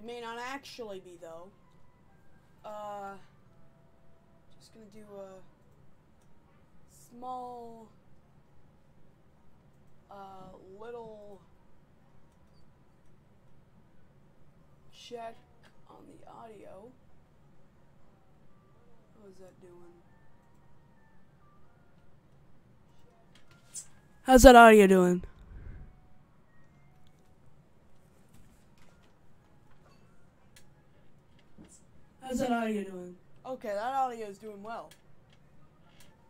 It may not actually be though. Uh, just gonna do a small, uh, little check on the audio. What is that doing? How's that audio doing? How's that audio doing? Okay, that audio is doing well.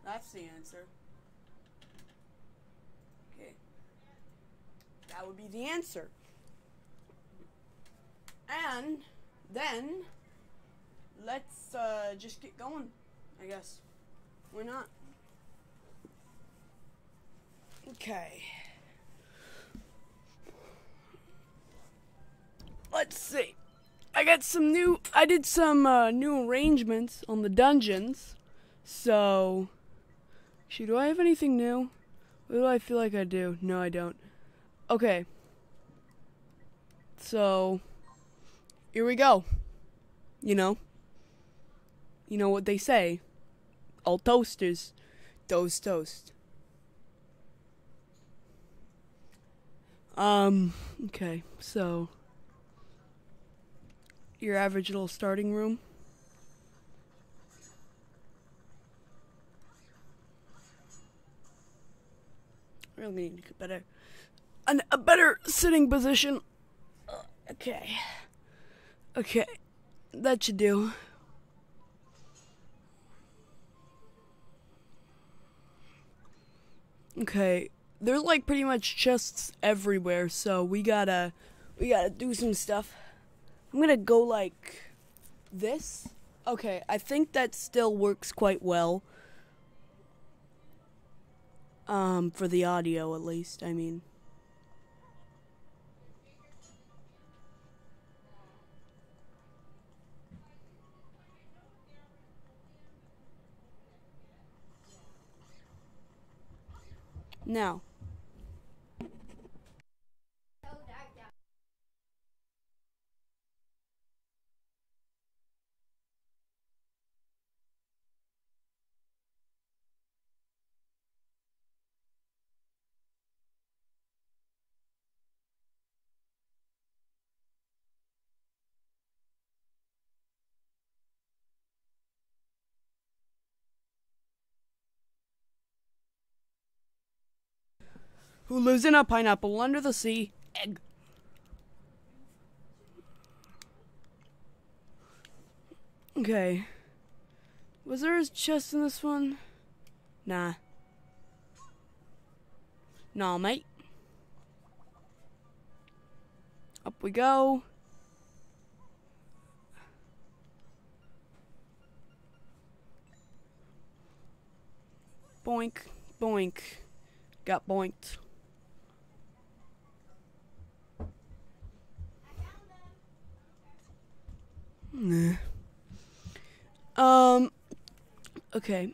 That's the answer. Okay. That would be the answer. And then let's uh, just get going, I guess. Why not? Okay. Let's see. I got some new. I did some uh, new arrangements on the dungeons. So, actually, do I have anything new? What do I feel like I do? No, I don't. Okay. So, here we go. You know. You know what they say. All toasters, toast toast. Um. Okay. So your average little starting room. Really need get better, an, a better sitting position. Okay, okay, that should do. Okay, there's like pretty much chests everywhere, so we gotta we gotta do some stuff. I'm gonna go like this. Okay, I think that still works quite well. Um, for the audio at least, I mean. Now, who lives in a pineapple under the sea. Egg. Okay. Was there a chest in this one? Nah. Nah, mate. Up we go. Boink, boink. Got boinked. Nah. Um. Okay.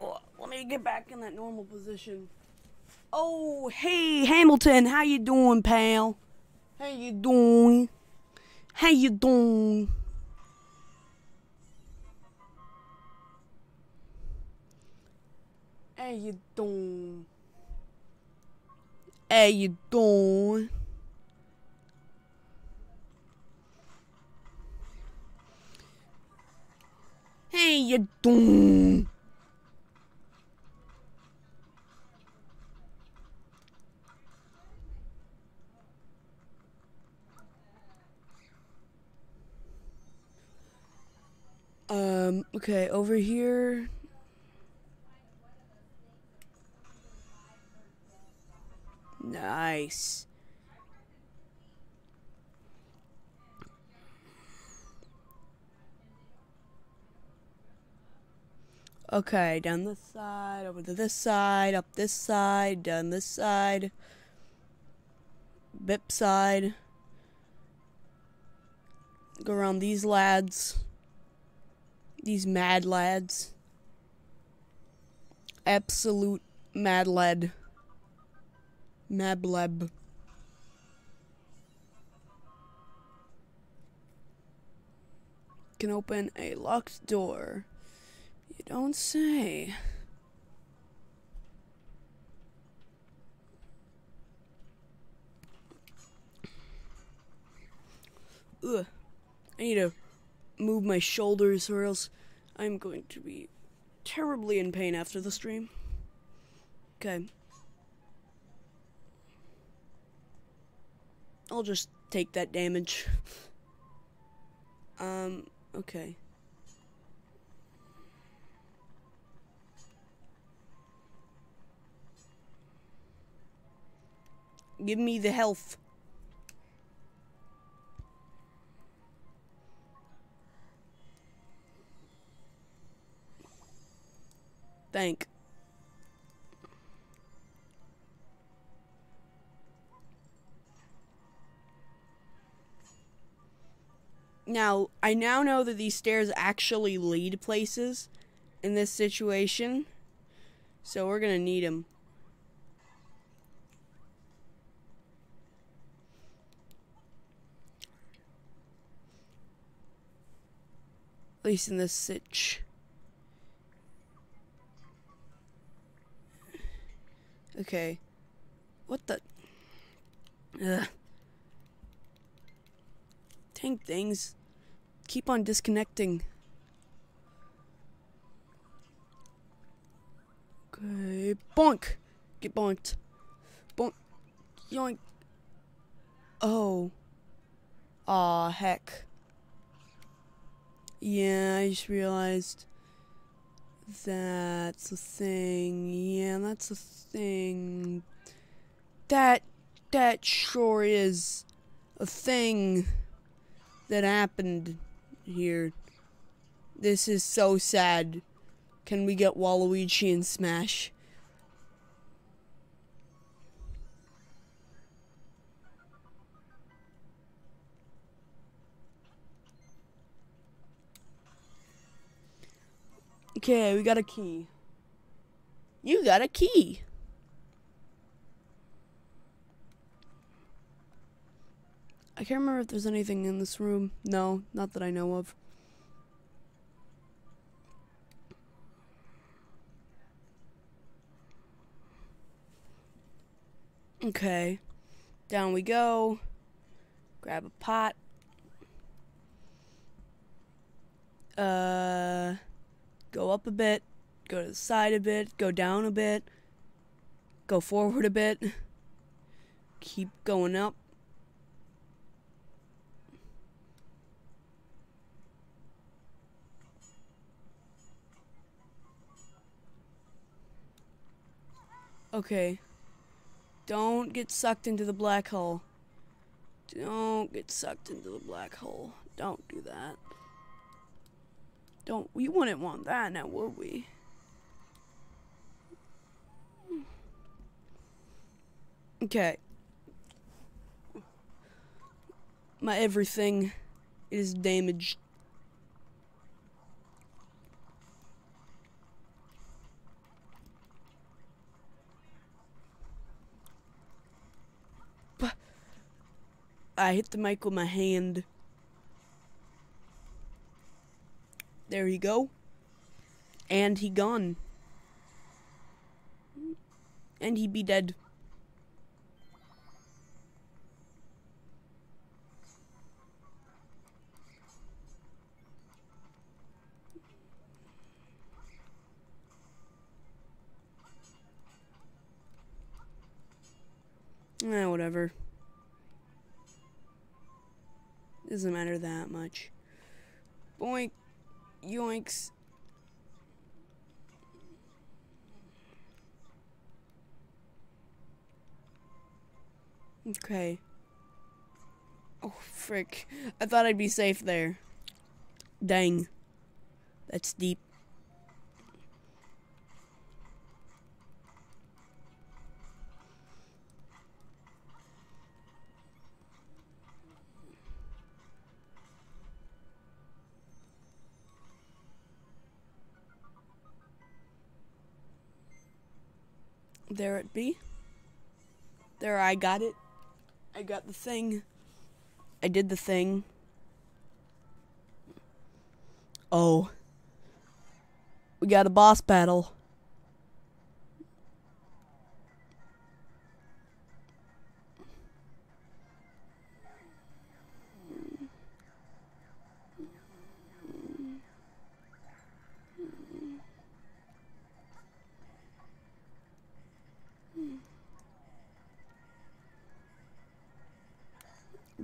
Oh, let me get back in that normal position. Oh, hey Hamilton, how you doing, pal? How you doing? How you doing? How you doing? How you doing? Hey, you doing? Um, okay, over here. Nice. Okay, down this side, over to this side, up this side, down this side, bip side. Go around these lads, these mad lads. absolute mad lead. Mableb. Can open a locked door. You don't say. Ugh. I need to move my shoulders or else I'm going to be terribly in pain after the stream. Okay. I'll just take that damage. um, okay. Give me the health. Thank. Now, I now know that these stairs actually lead places in this situation. So we're going to need them. At least in this sitch. Okay. What the? Ugh. Tank things. Keep on disconnecting. Okay. Bonk! Get bonked. Bonk. Yoink. Oh. Aw, heck. Yeah, I just realized that's a thing. Yeah, that's a thing. That that sure is a thing that happened here. This is so sad. Can we get Waluigi and Smash? Okay, we got a key. You got a key. I can't remember if there's anything in this room. No, not that I know of. Okay. Down we go. Grab a pot. Uh go up a bit, go to the side a bit, go down a bit, go forward a bit, keep going up. Okay. Don't get sucked into the black hole. Don't get sucked into the black hole. Don't do that. Don't we wouldn't want that now, would we? Okay. My everything is damaged. I hit the mic with my hand. There he go. And he gone. And he be dead. Eh, whatever. Doesn't matter that much. Boink. Yoinks. Okay. Oh, frick. I thought I'd be safe there. Dang. That's deep. There it be. There, I got it. I got the thing. I did the thing. Oh. We got a boss battle.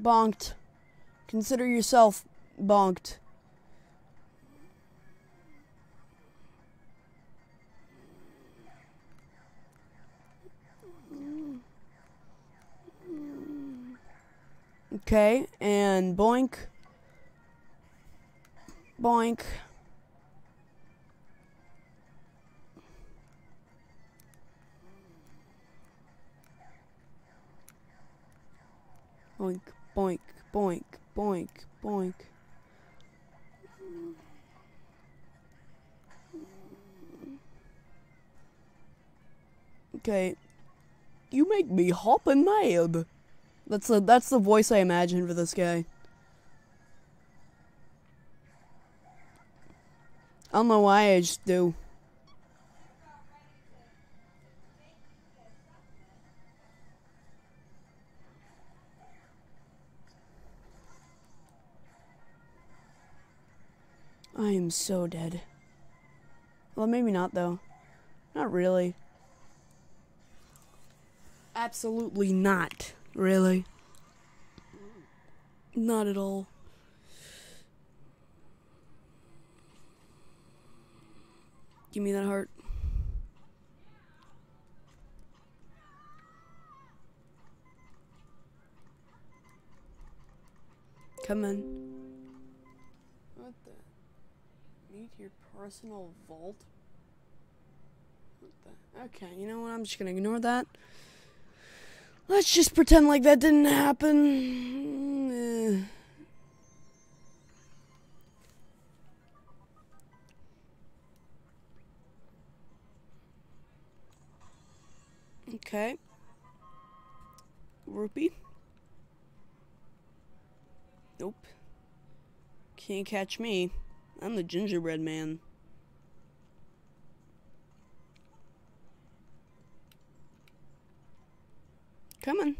Bonked. Consider yourself bonked. Okay, and boink. Boink. Boink, boink, boink, boink, boink. Okay. You make me hoppin' mad. That's the that's the voice I imagine for this guy. I don't know why I just do. I am so dead. Well, maybe not though. Not really. Absolutely not. Really? Not at all. Give me that heart. Come in. Your personal vault? Okay, you know what? I'm just gonna ignore that. Let's just pretend like that didn't happen. Okay. Rupee. Nope. Can't catch me. I'm the gingerbread man. Come on.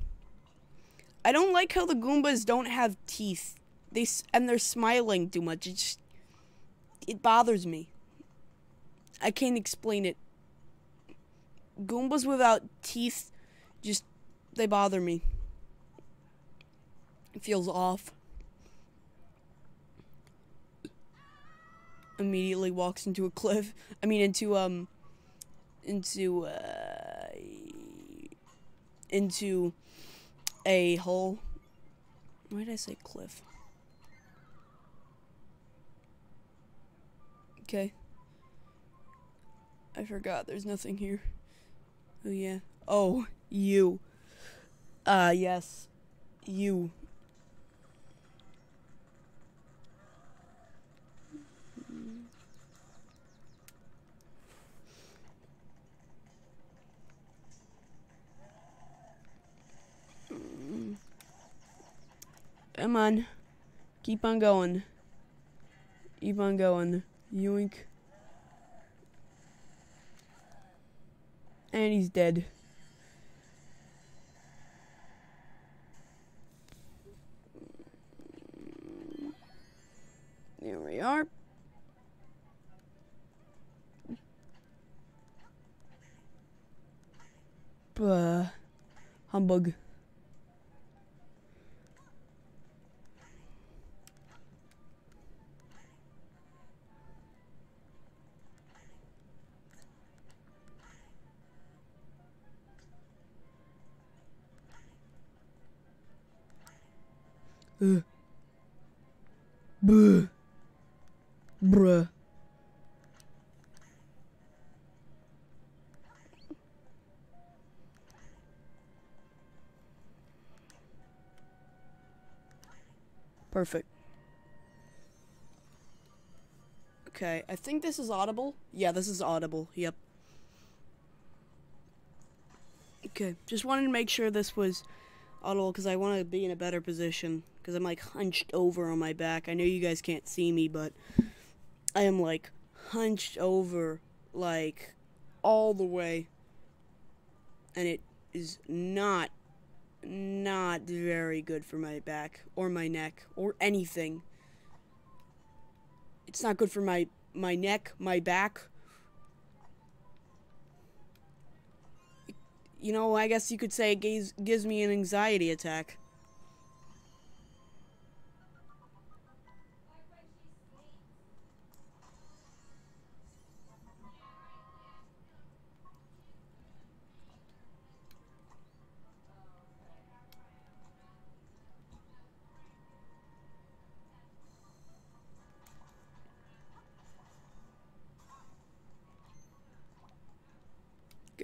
I don't like how the Goombas don't have teeth. They and they're smiling too much. It just it bothers me. I can't explain it. Goombas without teeth just they bother me. It feels off. Immediately walks into a cliff. I mean into um into uh into a hole. Why did I say cliff? Okay. I forgot there's nothing here. Oh yeah. Oh, you. Uh yes. You. Come on. Keep on going. Keep on going. Yoink. And he's dead. There we are. Buh. Humbug. Uh. Buh. Bruh. Perfect. Okay, I think this is audible. Yeah, this is audible. Yep. Okay, just wanted to make sure this was audible because I want to be in a better position because I'm like hunched over on my back. I know you guys can't see me, but I am like hunched over like all the way and it is not not very good for my back or my neck or anything. It's not good for my my neck, my back. You know, I guess you could say it gives, gives me an anxiety attack.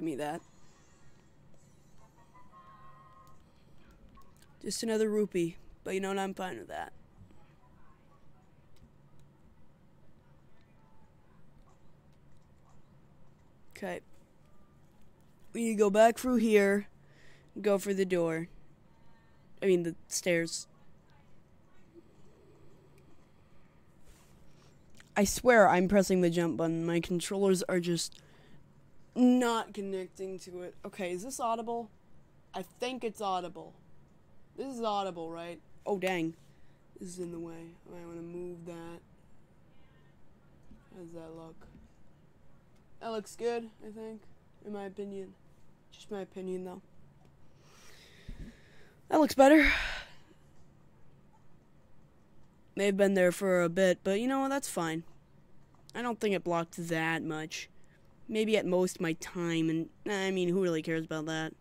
Me that. Just another rupee. But you know what? I'm fine with that. Okay. We need to go back through here. Go for the door. I mean, the stairs. I swear I'm pressing the jump button. My controllers are just not connecting to it. Okay, is this audible? I think it's audible. This is audible, right? Oh, dang. This is in the way. I might want to move that. How does that look? That looks good, I think, in my opinion. Just my opinion, though. That looks better. They've been there for a bit, but you know what? That's fine. I don't think it blocked that much maybe at most my time, and I mean, who really cares about that?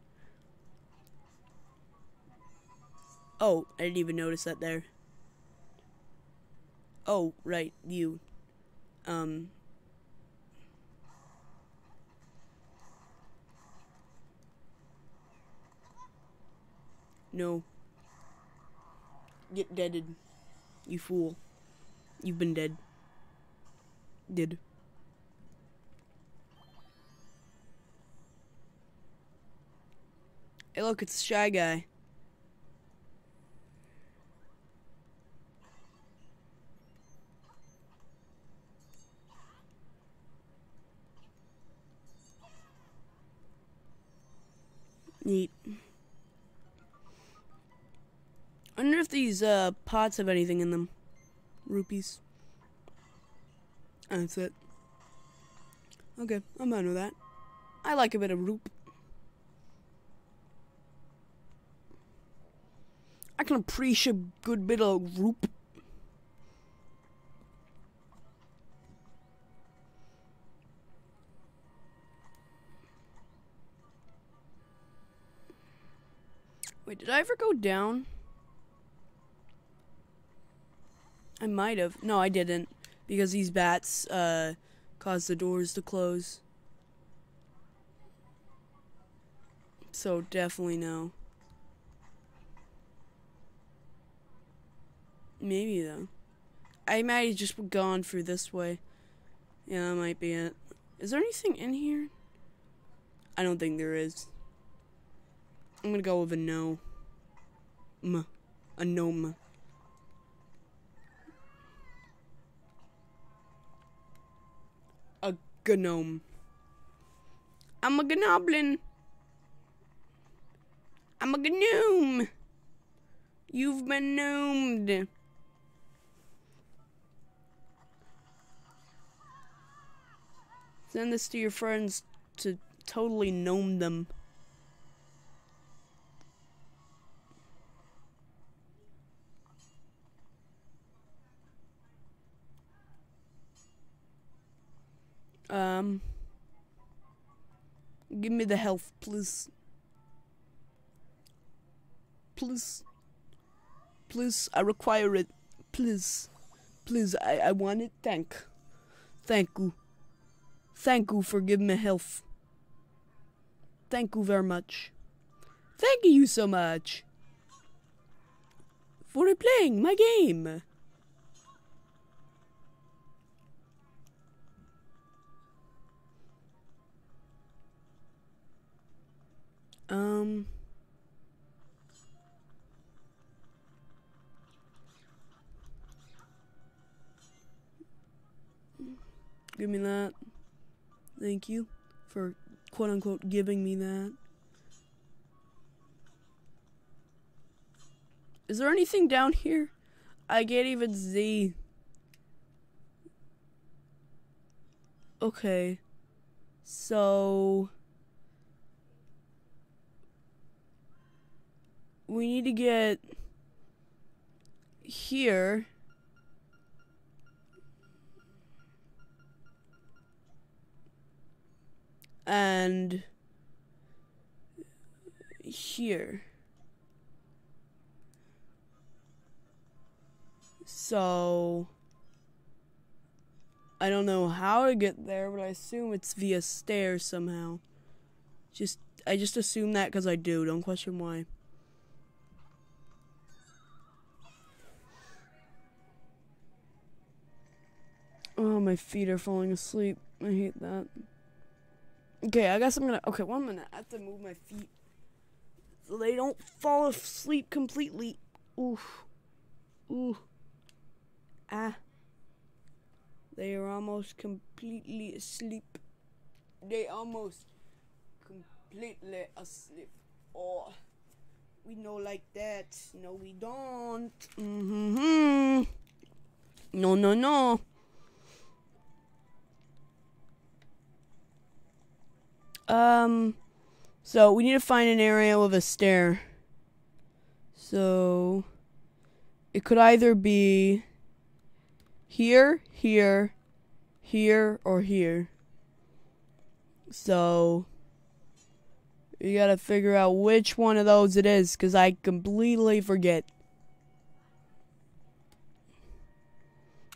Oh, I didn't even notice that there. Oh, right, you. Um. No. Get deaded. You fool. You've been dead. Did. Hey, look, it's the Shy Guy. Neat. I wonder if these uh, pots have anything in them. Rupees. That's it. Okay, I'm fine with that. I like a bit of roop. Can appreciate a good bit of group. Wait, did I ever go down? I might have. No, I didn't. Because these bats uh, caused the doors to close. So definitely no. Maybe though. I might have just gone through this way. Yeah, that might be it. Is there anything in here? I don't think there is. I'm gonna go with a no. M. A gnome. A gnome. I'm a gnoblin. I'm a gnome. You've been gnomed. Send this to your friends to totally gnome them. Um, give me the health, please. Please. Please, I require it. Please. Please, I, I want it. Thank. Thank you. Thank you for giving me health. Thank you very much. Thank you so much for playing my game. Um. Give me that. Thank you for quote unquote giving me that. Is there anything down here? I can't even see. Okay. So. We need to get here. And here. So I don't know how to get there, but I assume it's via stairs somehow. Just I just assume that cuz I do. Don't question why. Oh, my feet are falling asleep. I hate that. Okay, I guess I'm gonna. Okay, one minute. I have to move my feet so they don't fall asleep completely. Ooh. Ooh. Ah. They are almost completely asleep. They almost completely asleep. Oh. We know like that. No, we don't. Mm-hmm. No, no, no. Um, so we need to find an area with a stair. So it could either be here, here, here, or here. So you gotta figure out which one of those it is, because I completely forget.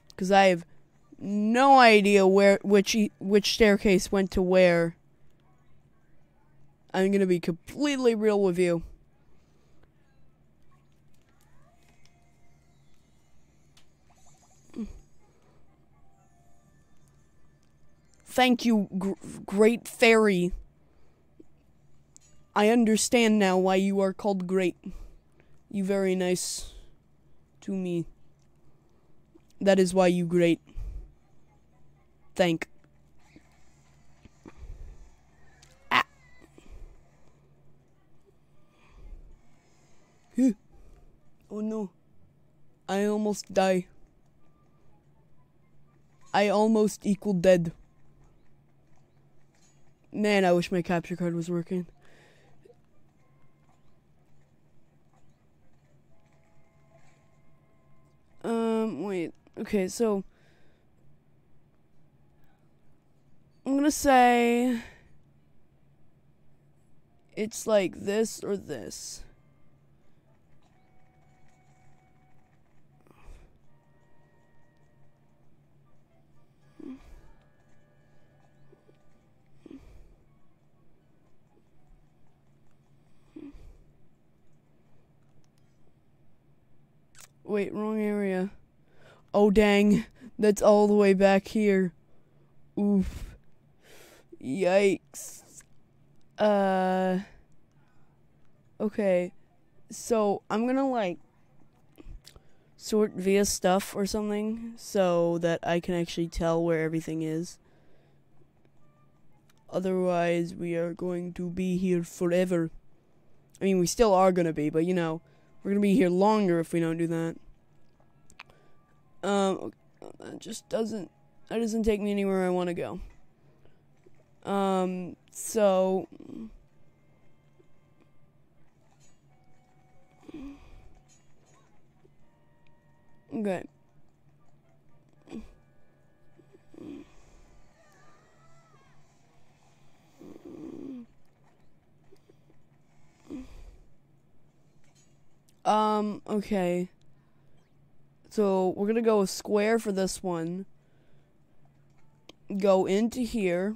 Because I have no idea where which which staircase went to where. I'm gonna be completely real with you. Thank you, gr great fairy. I understand now why you are called great. You very nice to me. That is why you great. Thank. Oh no. I almost die. I almost equal dead. Man, I wish my capture card was working. Um, wait. Okay, so I'm gonna say it's like this or this. Wait, wrong area. Oh, dang. That's all the way back here. Oof. Yikes. Uh. Okay. So, I'm gonna, like, sort via stuff or something so that I can actually tell where everything is. Otherwise, we are going to be here forever. I mean, we still are gonna be, but you know. We're gonna be here longer if we don't do that. Um, that just doesn't that doesn't take me anywhere I want to go. Um, so. Okay. Um, okay. So we're gonna go a square for this one. Go into here.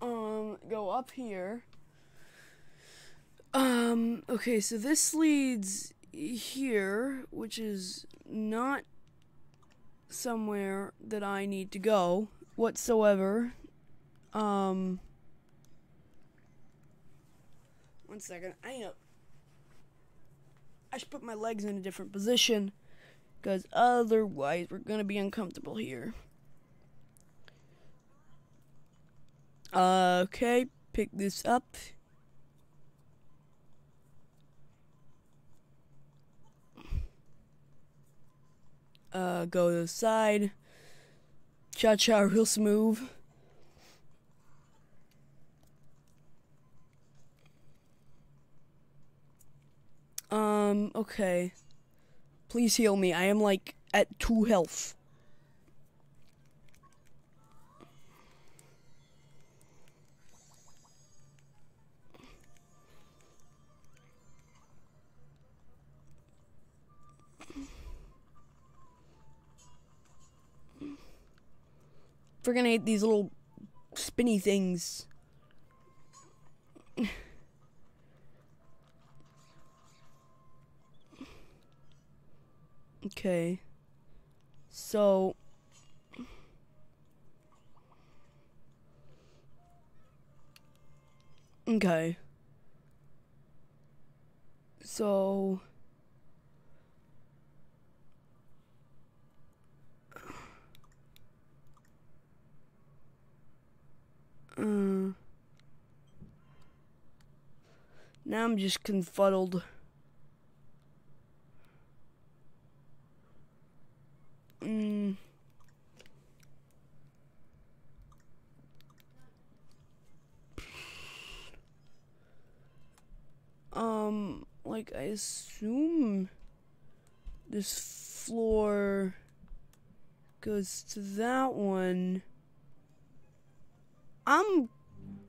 Um, go up here. Um, okay, so this leads here, which is not somewhere that I need to go whatsoever. Um, one second. I know. I should put my legs in a different position because otherwise we're gonna be uncomfortable here. Okay, pick this up. Uh, go to the side. Cha cha, real smooth. Um, okay. Please heal me. I am like at two health. Freaking hate these little spinny things. okay. So. Okay. So. Uh, now I'm just confuddled. Mm. Um, like I assume this floor goes to that one. I'm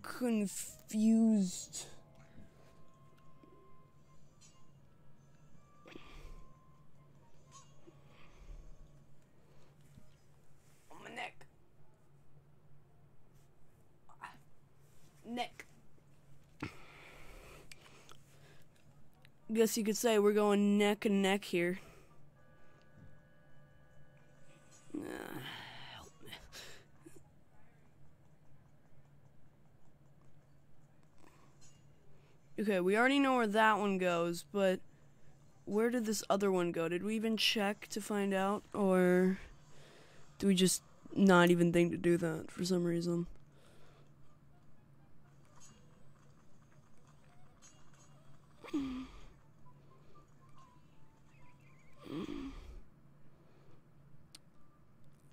confused. Neck. Guess you could say we're going neck and neck here. Ah. Okay, we already know where that one goes, but where did this other one go? Did we even check to find out? Or do we just not even think to do that for some reason?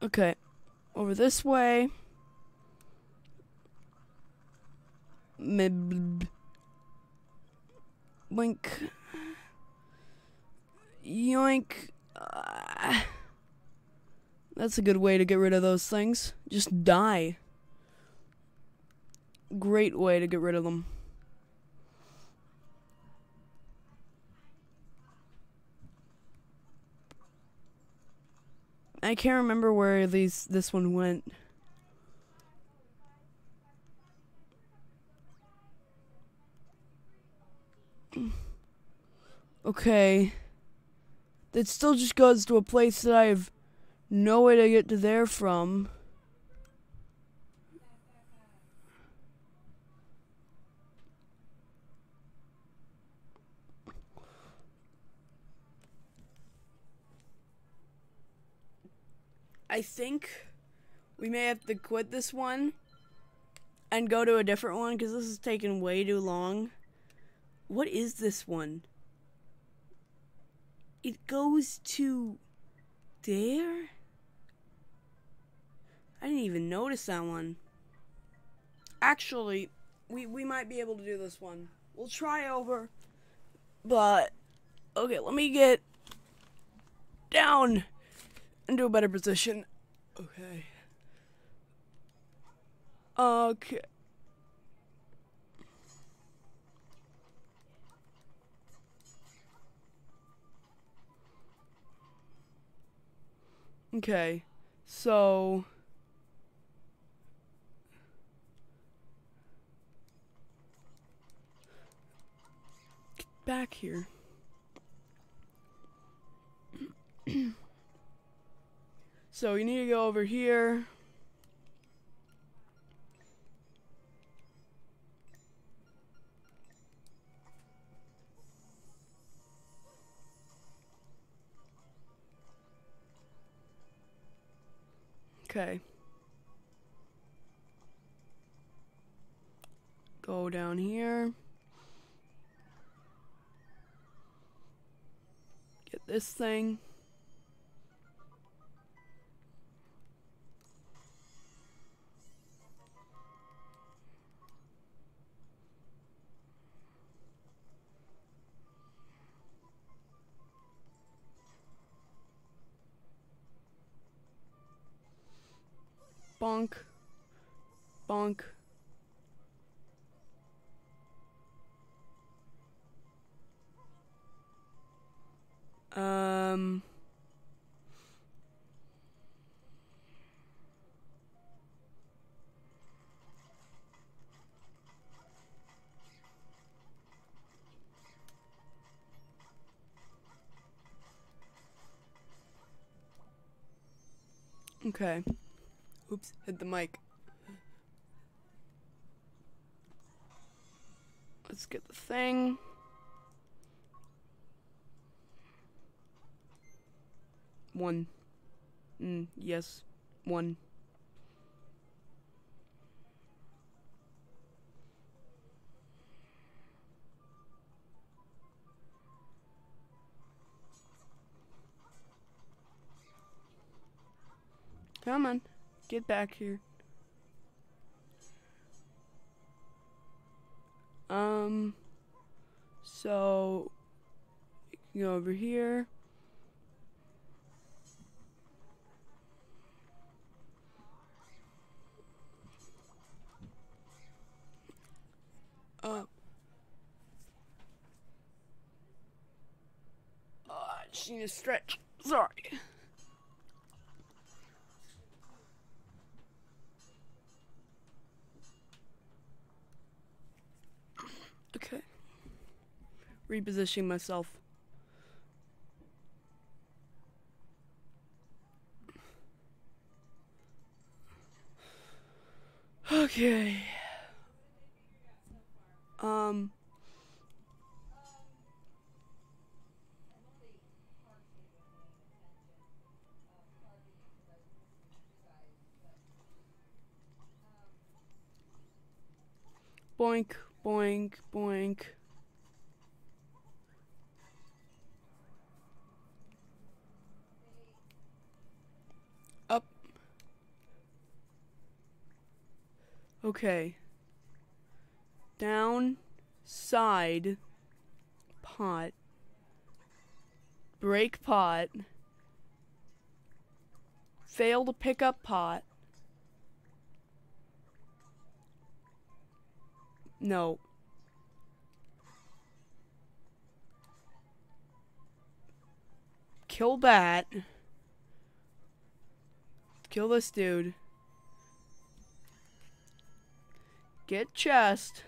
Okay, over this way. Mib. Boink. Yoink. Uh, that's a good way to get rid of those things. Just die. Great way to get rid of them. I can't remember where these this one went. Okay. It still just goes to a place that I have no way to get to there from. I think we may have to quit this one and go to a different one because this is taking way too long. What is this one? It goes to there? I didn't even notice that one. Actually, we, we might be able to do this one. We'll try over. But, okay, let me get down into a better position. Okay. Okay. Okay, so get back here. so we need to go over here. Okay. Go down here. Get this thing. Bonk. Bonk. Um. Okay. Oops, hit the mic. Let's get the thing. One. Mm, yes, one. Come on, get back here. Um, so, you can go over here. up. Oh, I just need to stretch. Sorry. Repositioning myself. Okay. Um. Boink, boink, boink. Okay. Down side pot. Break pot. Fail to pick up pot. No. Kill that. Kill this dude get chest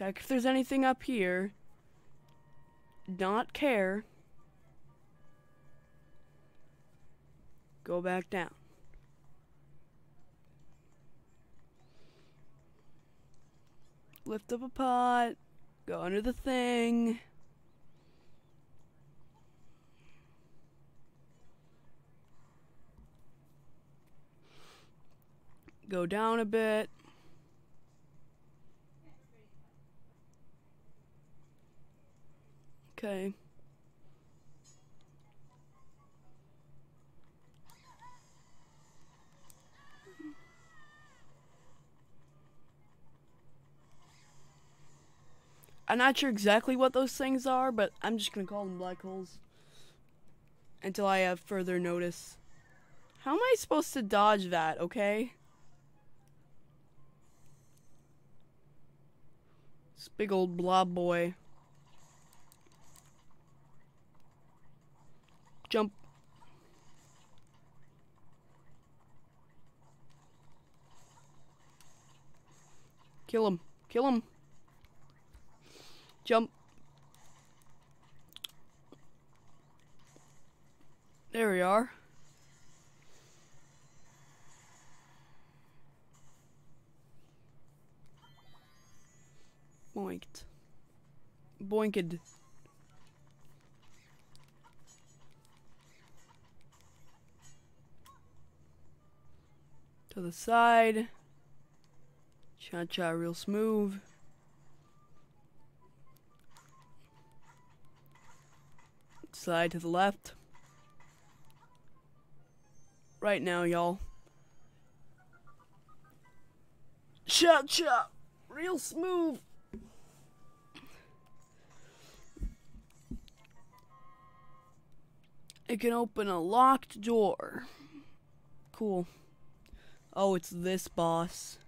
Check if there's anything up here. Not care. Go back down. Lift up a pot. Go under the thing. Go down a bit. Okay. I'm not sure exactly what those things are, but I'm just gonna call them black holes. Until I have further notice. How am I supposed to dodge that, okay? This big old blob boy. Jump. Kill him. Kill him. Jump. There we are. Boinked. Boinked. To the side. Cha cha real smooth. Side to the left. Right now, y'all. Cha cha! Real smooth! It can open a locked door. Cool. Oh, it's this boss.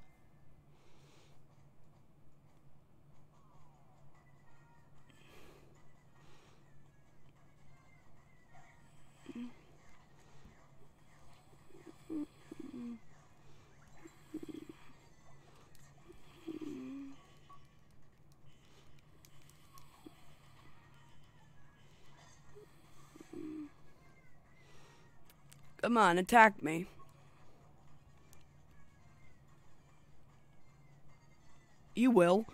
Come on, attack me. You will.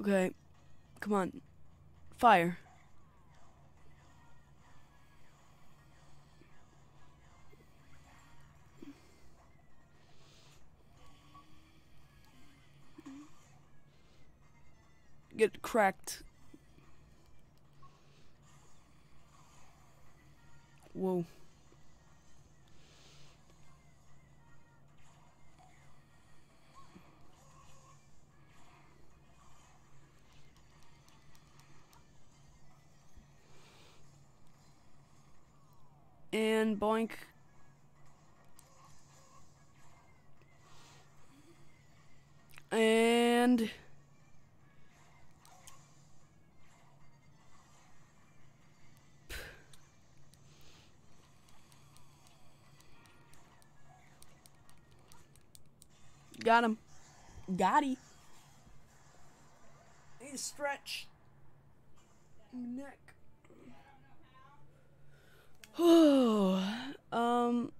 Okay. Come on. Fire. Get cracked. Whoa. And boink. And got him. Got he. Need to stretch. Neck. um.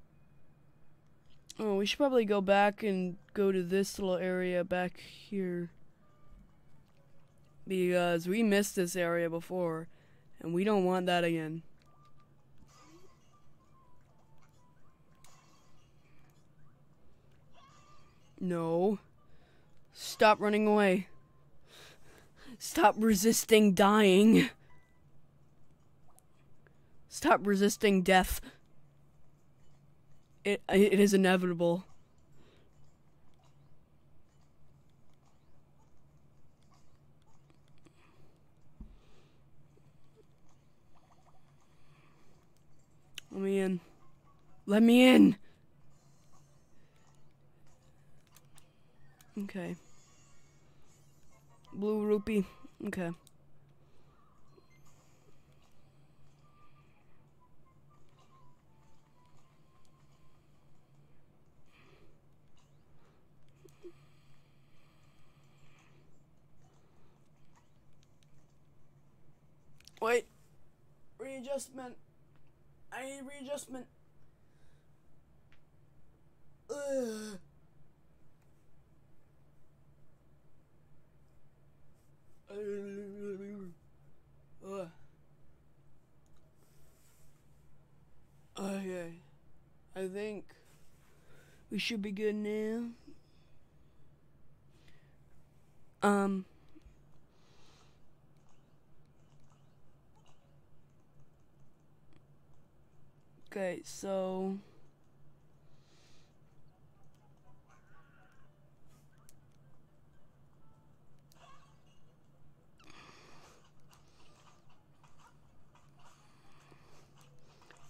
Oh, we should probably go back and go to this little area back here. Because we missed this area before, and we don't want that again. No. Stop running away. Stop resisting dying. Stop resisting death. It it is inevitable. Let me in. Let me in. Okay. Blue rupee. Okay. Wait. Readjustment. I need readjustment. Ugh. Ugh. Okay. I think we should be good now. Um. Okay, so.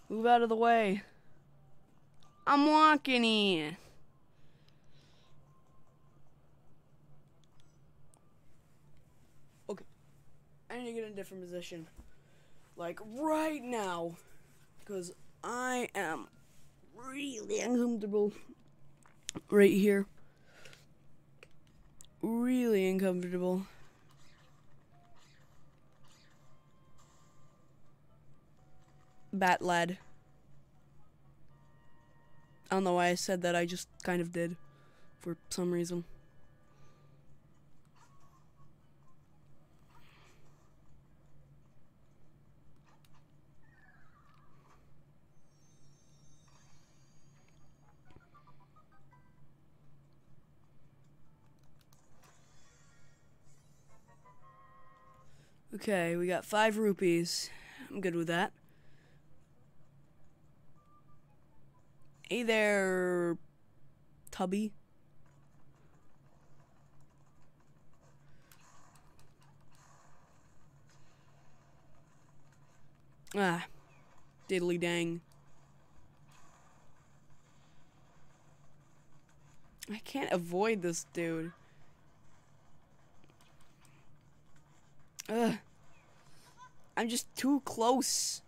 Move out of the way. I'm walking here. Okay. I need to get in a different position. Like, right now. Because I am really uncomfortable right here. Really uncomfortable. Bat lad. I don't know why I said that, I just kind of did. For some reason. Okay, we got five rupees. I'm good with that. Hey there, Tubby. Ah, diddly dang. I can't avoid this dude. Ugh. I'm just too close.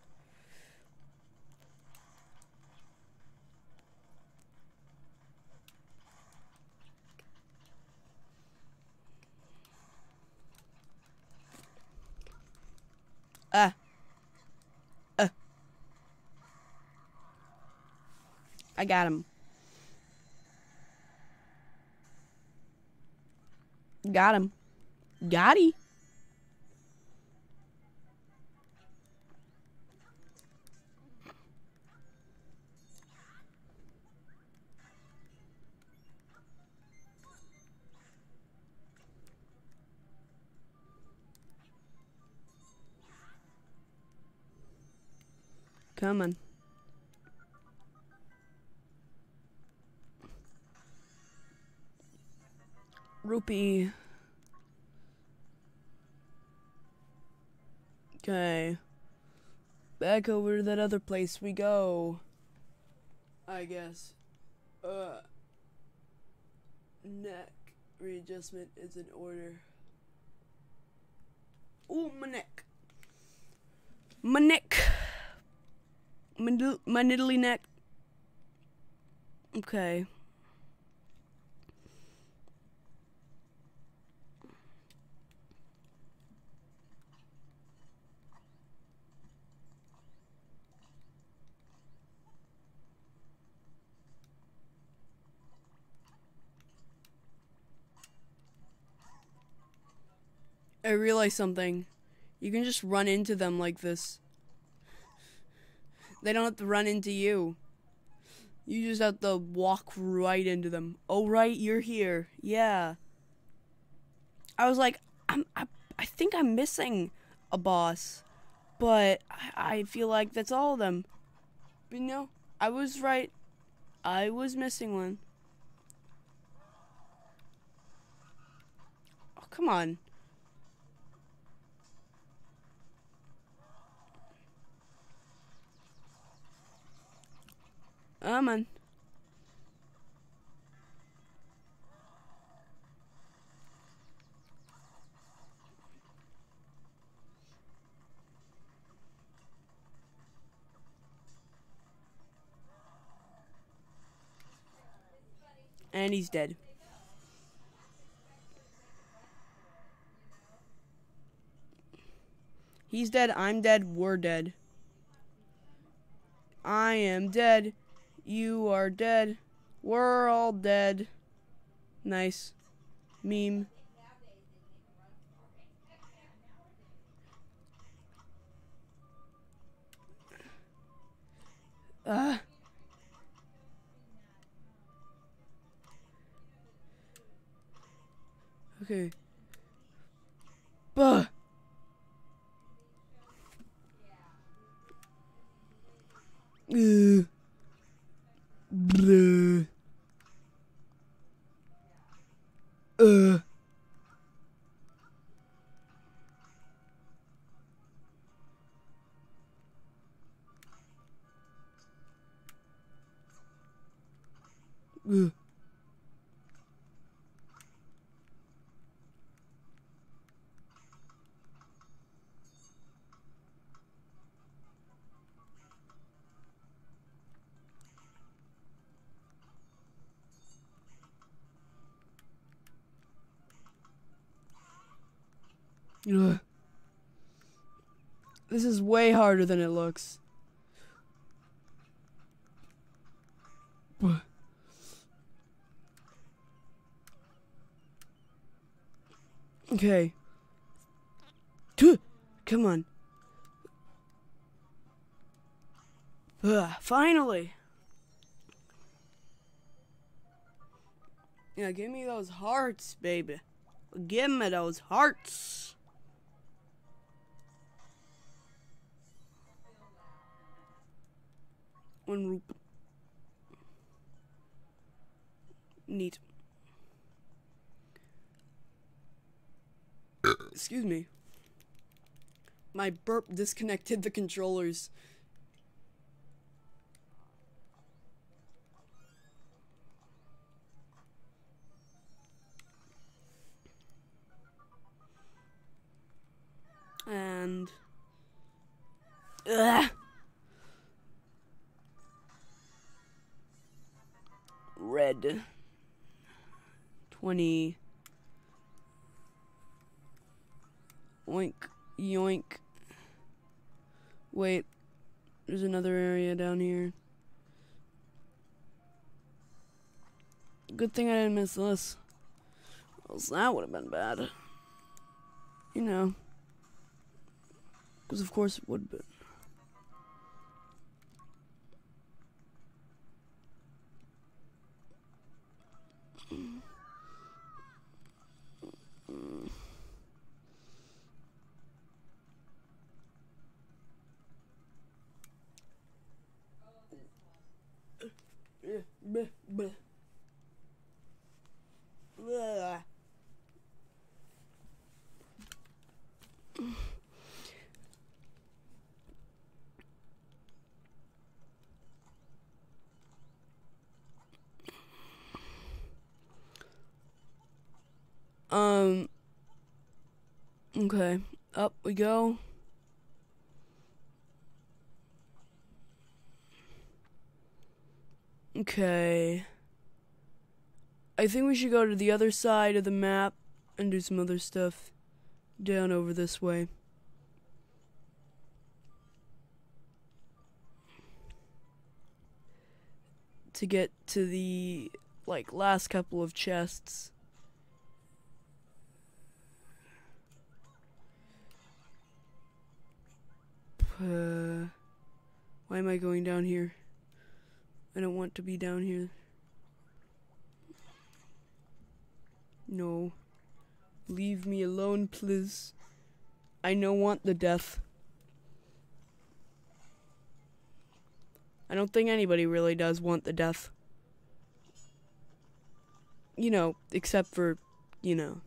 Ah. Uh. I got him. Got him. Got he. Come on. Rupee. Okay. Back over to that other place we go. I guess. Uh. Neck readjustment is in order. Ooh, my neck. My neck. My, my niddly neck. Okay. I realized something. You can just run into them like this. They don't have to run into you. You just have to walk right into them. Oh, right, you're here. Yeah. I was like, I'm, I, I think I'm missing a boss, but I, I feel like that's all of them. But no, I was right. I was missing one. Oh, come on. Oh, man. And he's dead. He's dead, I'm dead, we're dead. I am dead. You are dead. We're all dead. Nice. Meme. Uh. Okay. Buh. Ugh. Bleh. Uh. Ugh. Ugh. This is way harder than it looks. Okay. Come on. Ugh, finally. Yeah, give me those hearts, baby. Give me those hearts. One roop. Neat. Excuse me. My burp disconnected the controllers. And Ugh. Red. 20 oink yoink. Wait there's another area down here. Good thing I didn't miss this. Else that would have been bad. You know. Because of course it would have been Bleh, bleh. Bleh. Um. Okay. Up we go. Okay. I think we should go to the other side of the map and do some other stuff down over this way. To get to the like last couple of chests. Uh, why am I going down here? I don't want to be down here. No. Leave me alone, please. I don't want the death. I don't think anybody really does want the death. You know, except for, you know.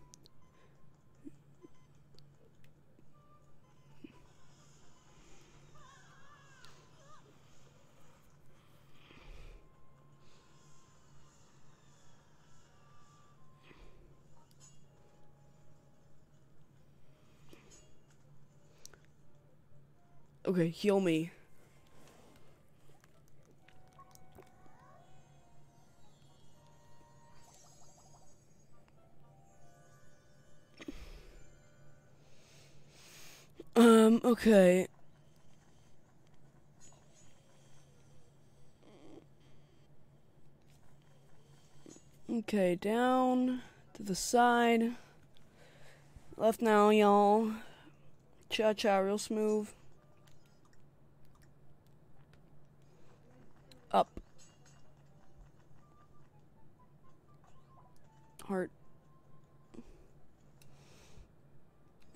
Okay, heal me. Um, okay. Okay, down to the side. Left now, y'all. Cha cha, real smooth. Up. Heart.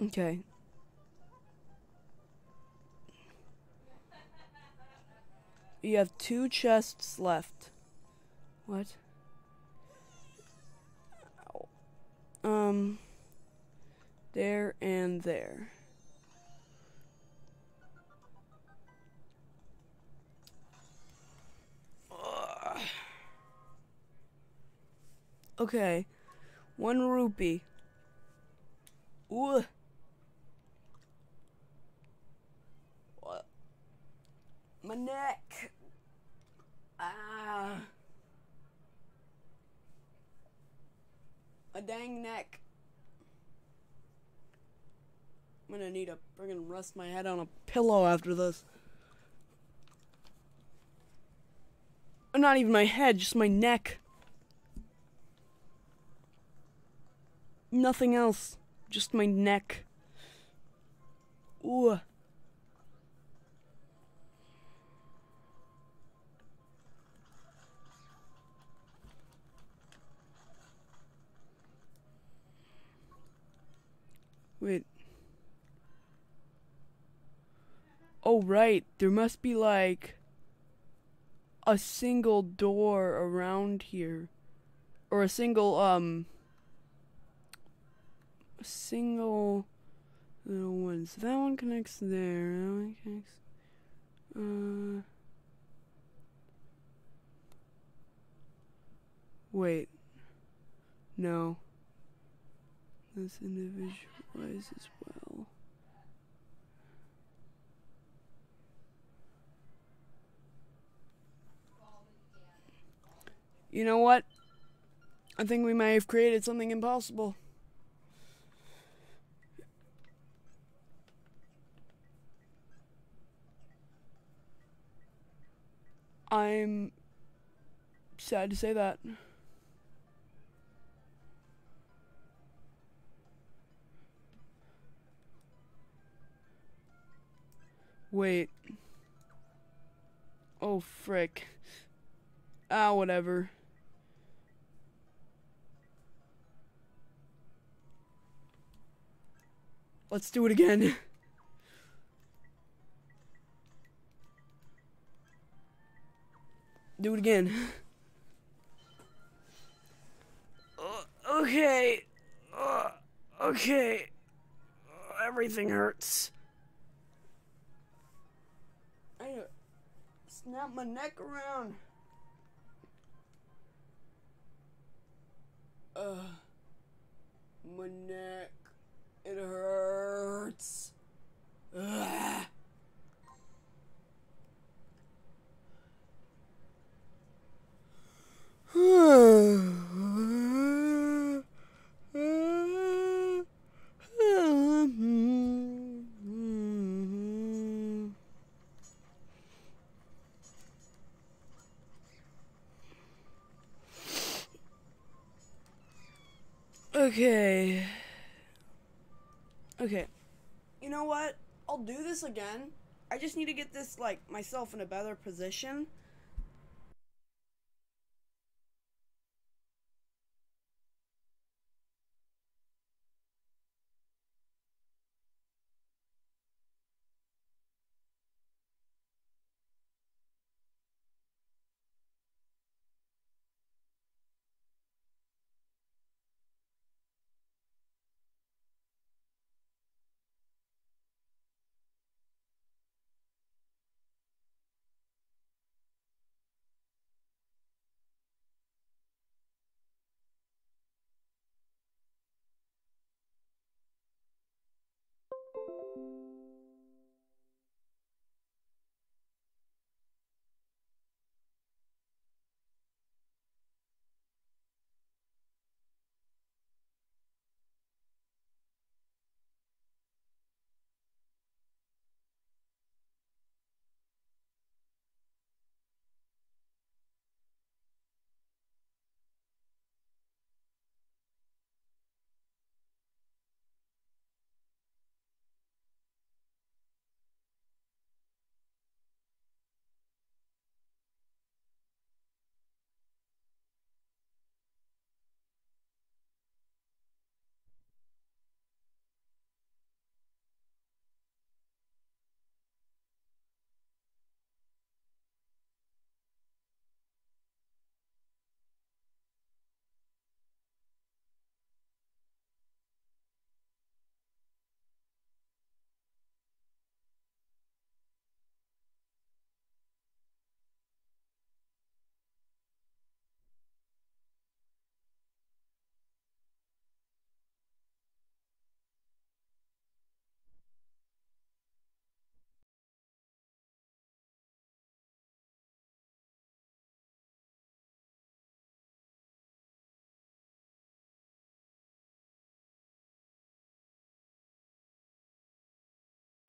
Okay. You have two chests left. What? Um, there and there. Okay, one rupee. Ooh. What? My neck. Ah. A dang neck. I'm gonna need to friggin' rest my head on a pillow after this. Not even my head, just my neck. Nothing else, just my neck. Ooh. Wait. Oh, right. There must be like a single door around here. Or a single, um. A single little one. So that one connects there. That one connects. Uh. Wait. No. This individualize as well. You know what? I think we may have created something impossible. I'm sad to say that. Wait. Oh, frick. Ah, whatever. Let's do it again. do it again. Uh, okay. Uh, okay. Uh, everything hurts. I need to snap my neck around. Ugh. My neck. It hurts. Ugh. Okay. Okay. You know what? I'll do this again. I just need to get this, like, myself in a better position.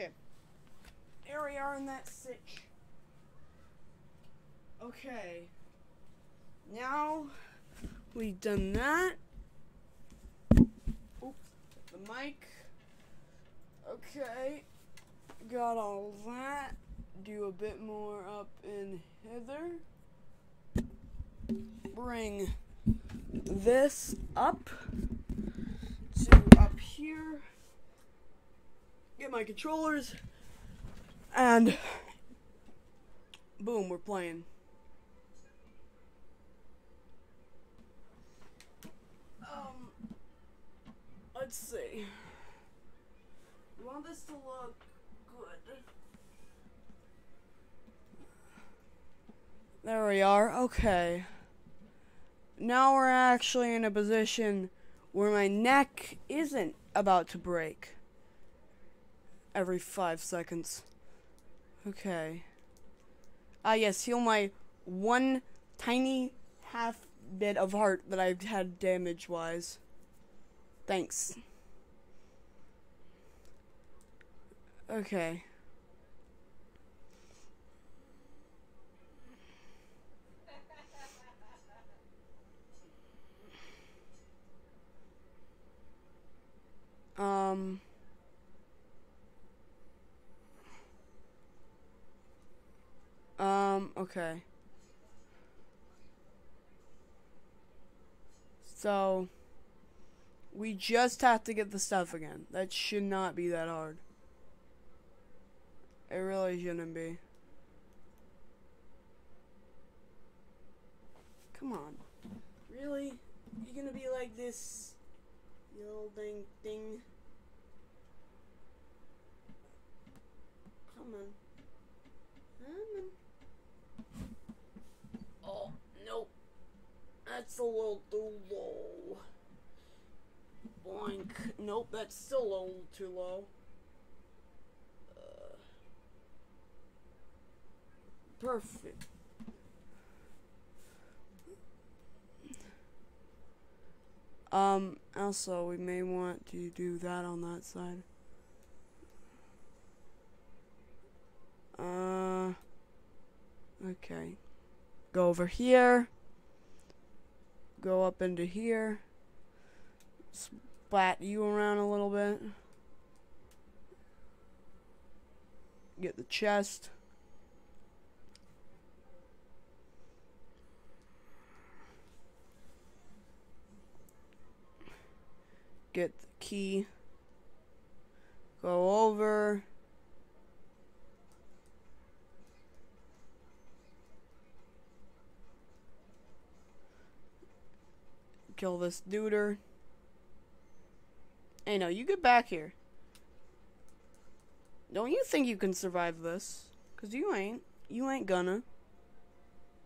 Okay. Here we are in that sitch. Okay. Now we've done that. Oop, the mic. Okay. Got all that. Do a bit more up in hither. Bring this up to. Get my controllers. And boom, we're playing. Um, let's see. We want this to look good. There we are. Okay. Now we're actually in a position where my neck isn't about to break every five seconds. Okay. Ah, yes, heal my one tiny half bit of heart that I've had damage wise. Thanks. Okay. Um. Um, okay. So, we just have to get the stuff again. That should not be that hard. It really shouldn't be. Come on. Really? You gonna be like this, you little dang thing? Come on. Come on. Oh, nope. That's a little too low. Boink. Nope, that's still a little too low. Uh, perfect. Um, also, we may want to do that on that side. Uh, okay. Go over here. Go up into here. Splat you around a little bit. Get the chest. Get the key. Go over. Kill this duder. Hey, no, you get back here. Don't you think you can survive this? Cause you ain't. You ain't gonna.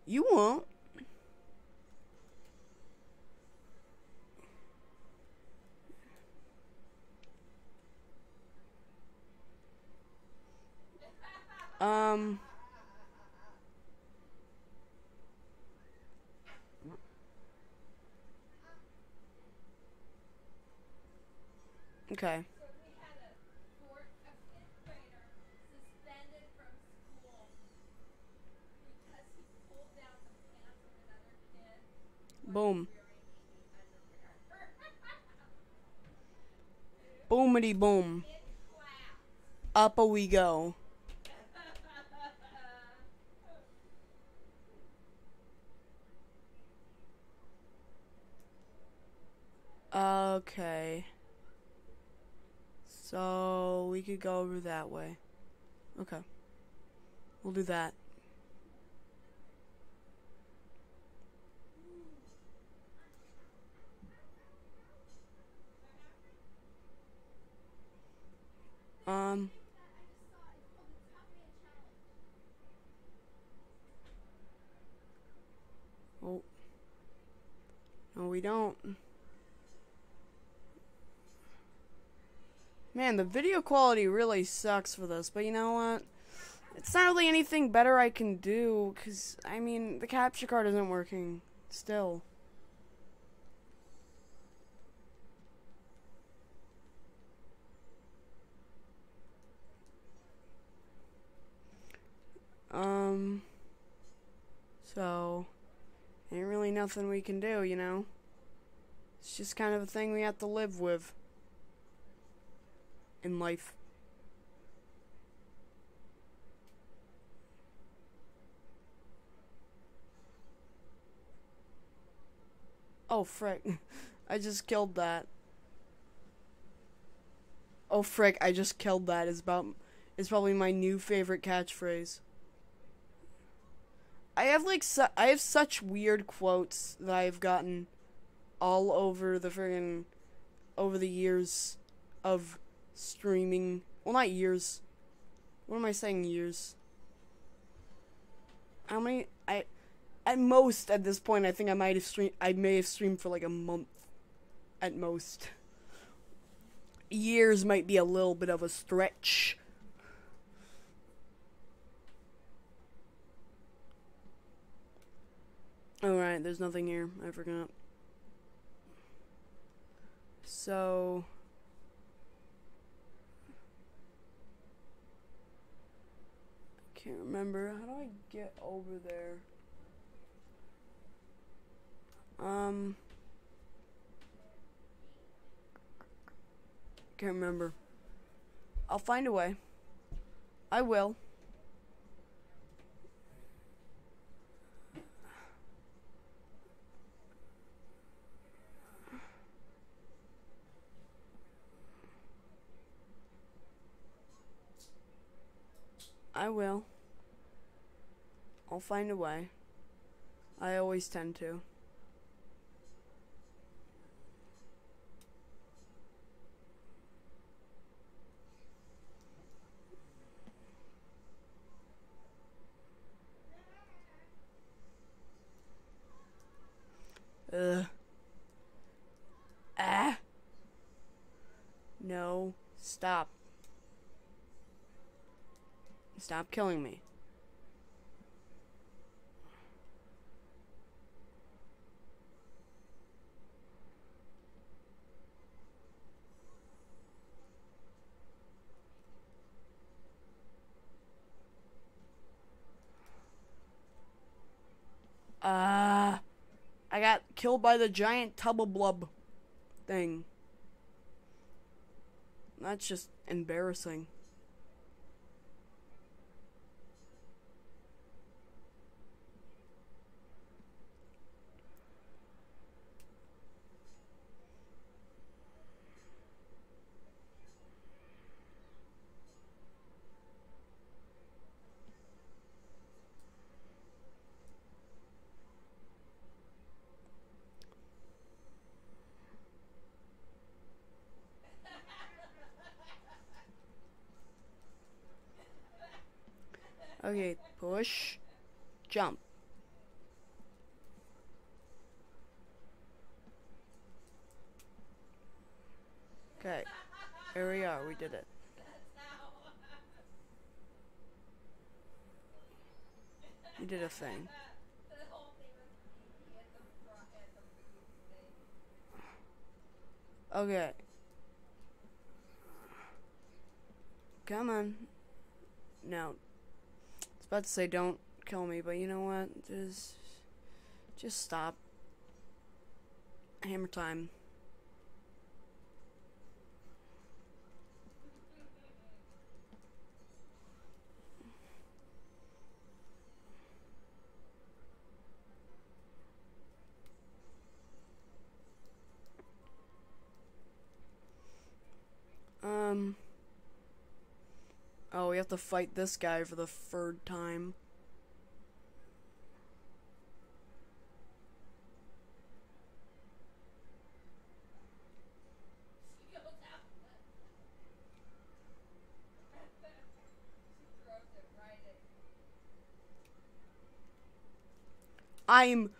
You won't. Um... Okay. Boom. Boomity boom. Up a we go. Okay. So we could go over that way. Okay. We'll do that. Um. Oh. No, we don't. Man, the video quality really sucks for this, but you know what? It's not really anything better I can do, because, I mean, the capture card isn't working. Still. Um, so, ain't really nothing we can do, you know? It's just kind of a thing we have to live with in life. Oh, frick. I just killed that. Oh, frick, I just killed that is about is probably my new favorite catchphrase. I have like su- I have such weird quotes that I've gotten all over the friggin' over the years of streaming. Well, not years. What am I saying? Years. How many? I at most at this point I think I might have streamed. I may have streamed for like a month, at most. Years might be a little bit of a stretch. Alright, there's nothing here. I forgot. So. Can't remember. How do I get over there? Um. Can't remember. I'll find a way. I will. I will. I'll find a way. I always tend to. Ugh. Ah. No. Stop. Stop killing me. Uh, I got killed by the giant tubble thing. That's just embarrassing. Okay, push, jump. Okay, here we are, we did it. We did a thing. Okay. Come on. Now, about to say don't kill me, but you know what? Just just stop. Hammer time. Um Oh, we have to fight this guy for the third time. I'm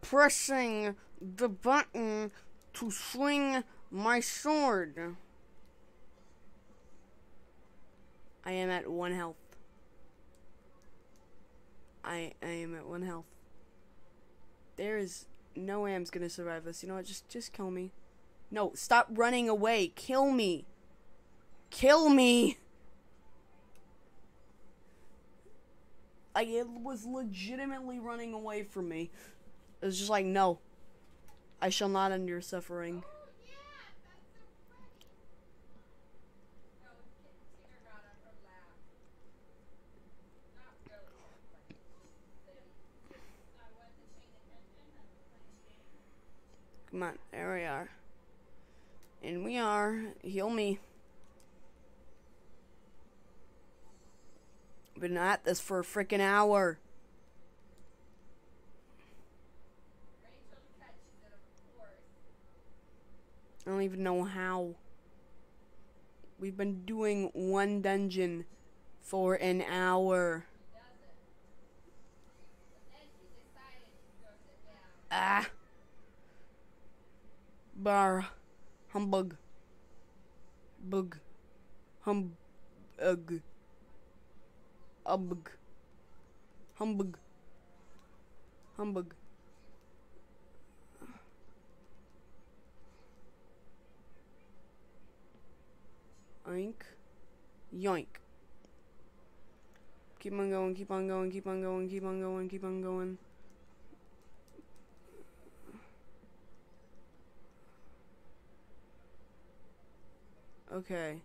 pressing the button to swing my sword. I am at one health. I, I am at one health. There is no I'm gonna survive this. You know what? Just just kill me. No, stop running away. Kill me. Kill me. Like it was legitimately running away from me. It was just like, no. I shall not end your suffering. Come on, there we are. And we are. Heal me. Been at this for a freaking hour. I don't even know how. We've been doing one dungeon for an hour. Ah. Bar. Humbug. Bug. hum, Humbug. Humbug. Humbug. Humbug. Oink. Yoink. Keep on going, keep on going, keep on going, keep on going, keep on going. Okay.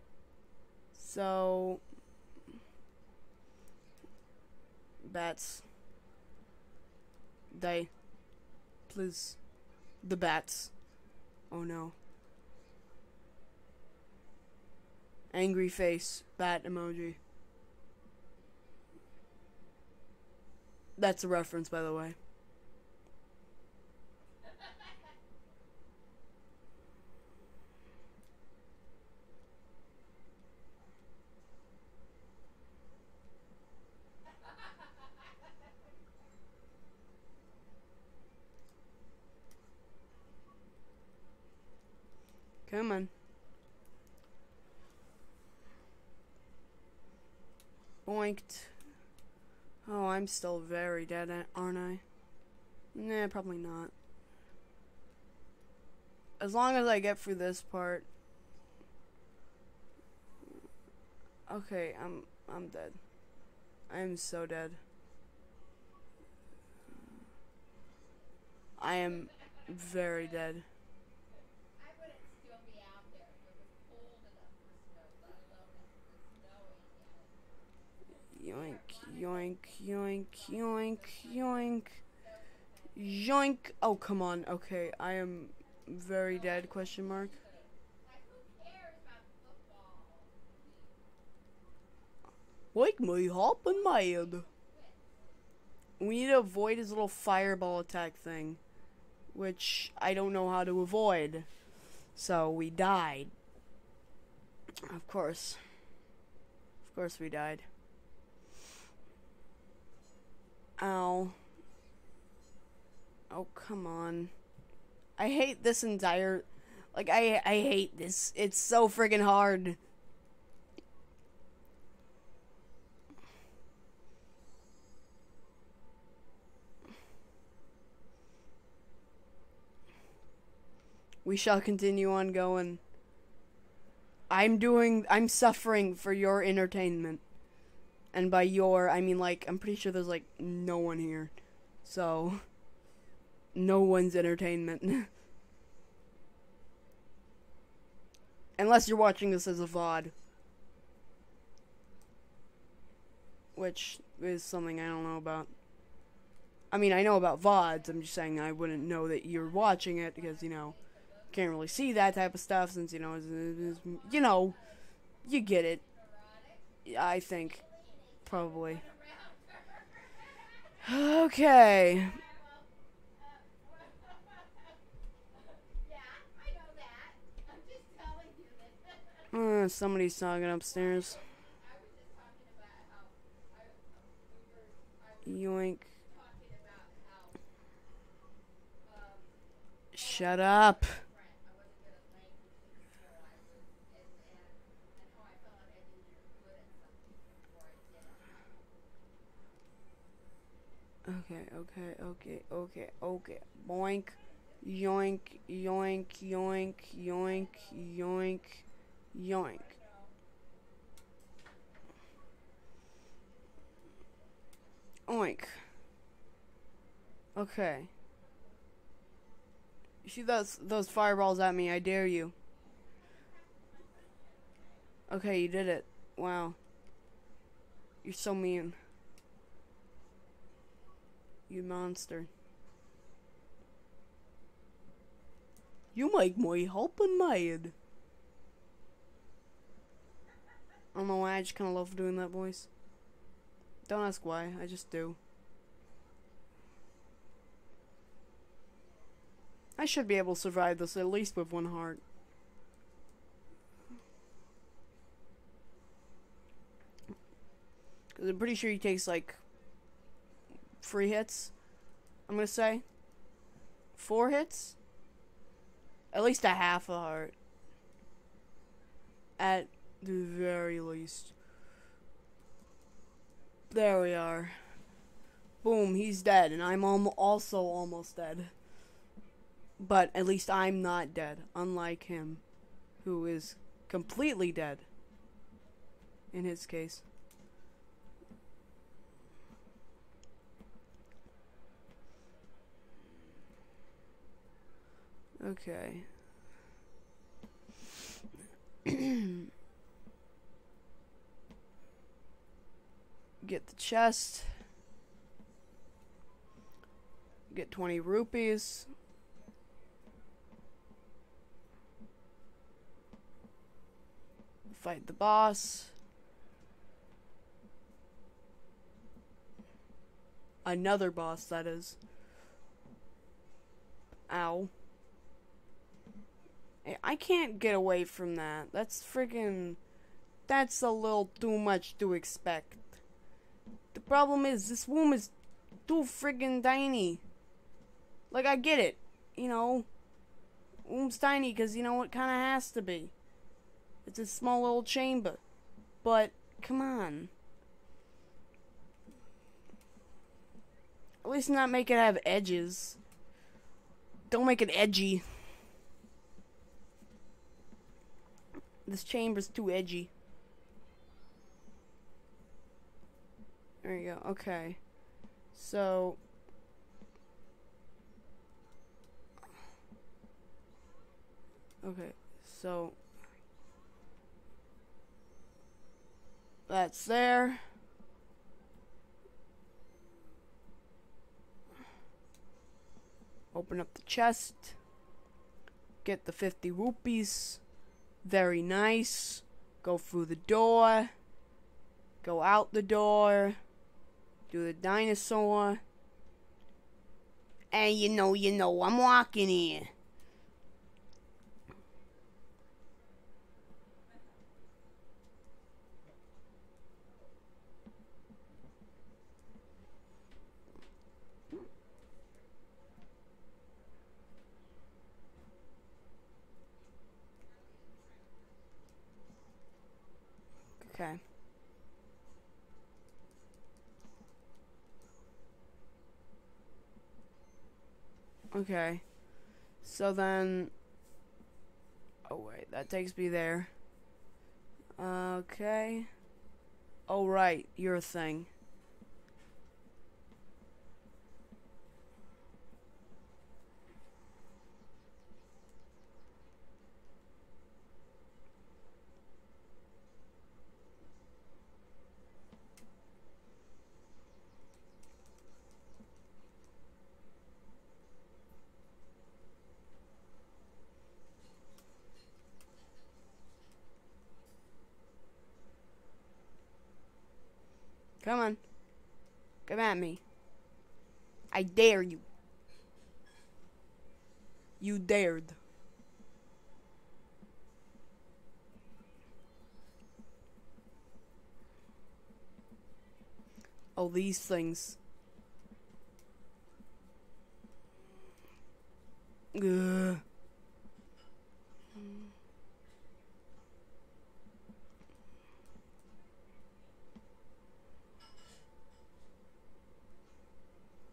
So bats die. Please. The bats. Oh no. Angry face. Bat emoji. That's a reference, by the way. Come on. Boinked. Oh, I'm still very dead, eh, aren't I? Nah, probably not. As long as I get through this part. Okay, I'm I'm dead. I am so dead. I am very dead. Yoink, yoink, yoink, yoink, yoink. Yoink. Oh, come on. Okay, I am very dead, question mark. Like my hopping mad. We need to avoid his little fireball attack thing. Which I don't know how to avoid. So we died. Of course. Of course we died. Ow. Oh, come on. I hate this entire... Like, I, I hate this. It's so friggin' hard. We shall continue on going. I'm doing... I'm suffering for your entertainment. And by your, I mean like I'm pretty sure there's like no one here. So no one's entertainment. Unless you're watching this as a VOD. Which is something I don't know about. I mean, I know about VODs. I'm just saying I wouldn't know that you're watching it because, you know, can't really see that type of stuff since, you know, it's, it's, you know, you get it. I think. Probably. Okay. Uh, somebody's talking upstairs. Yoink. Shut up. Okay, okay, okay, okay, okay. Boink, yoink, yoink, yoink, yoink, yoink, yoink. Oink. Okay. You see those those fireballs at me, I dare you. Okay, you did it. Wow. You're so mean. You monster. You make my helping mad. I don't know why, I just kind of love doing that voice. Don't ask why, I just do. I should be able to survive this at least with one heart. Because I'm pretty sure he takes like three hits. I'm gonna say four hits. At least a half a heart. At the very least. There we are. Boom, he's dead, and I'm al also almost dead. But at least I'm not dead, unlike him, who is completely dead. In his case. Okay. Get the chest. Get 20 rupees. Fight the boss. Another boss, that is. Ow. I can't get away from that. That's friggin'. That's a little too much to expect. The problem is, this womb is too friggin' tiny. Like, I get it. You know, womb's tiny because, you know, it kind of has to be. It's a small little chamber. But, come on. At least not make it have edges. Don't make it edgy. This chamber's too edgy. There you go. Okay. So. Okay. So. That's there. Open up the chest. Get the 50 rupees. Very nice. Go through the door. Go out the door. Do the dinosaur. And you know, you know, I'm walking here. Okay. Okay. So then... Oh wait, that takes me there. Okay. Oh right, your thing. Come on. Come at me. I dare you. You dared. Oh, these things. Ugh.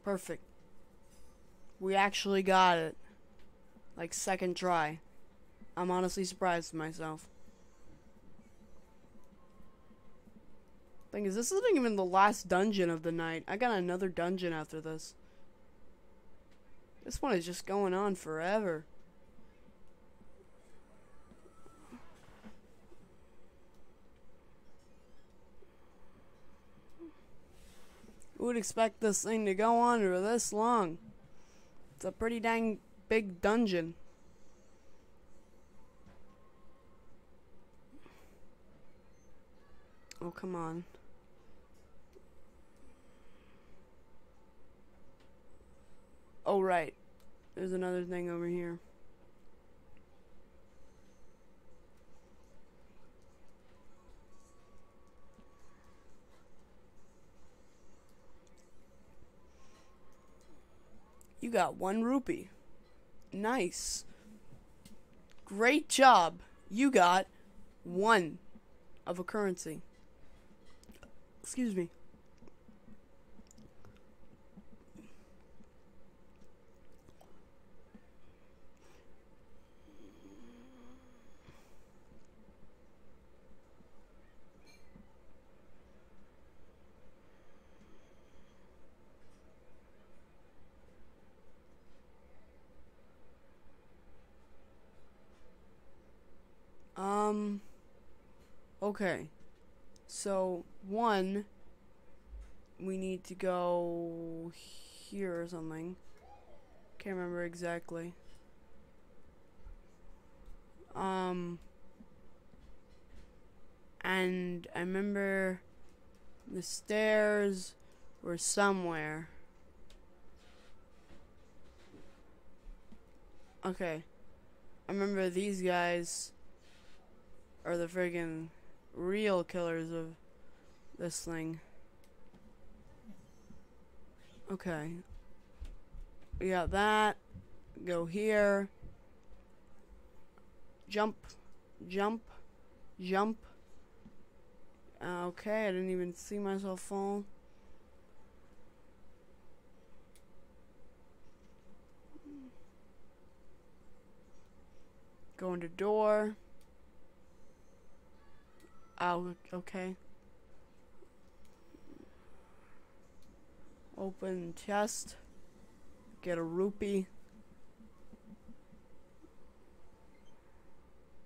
Perfect. We actually got it. Like second try. I'm honestly surprised myself. Thing is, this isn't even the last dungeon of the night. I got another dungeon after this. This one is just going on forever. Who would expect this thing to go on for this long? It's a pretty dang big dungeon. Oh, come on. Oh, right. There's another thing over here. You got one rupee. Nice. Great job. You got one of a currency. Excuse me. Um. Okay. So, one, we need to go here or something. Can't remember exactly. Um. And I remember the stairs were somewhere. Okay. I remember these guys are the friggin' real killers of this thing. Okay. We got that. Go here. Jump. Jump. Jump. Uh, okay, I didn't even see myself fall. Go into door. Oh, okay. Open chest. Get a rupee.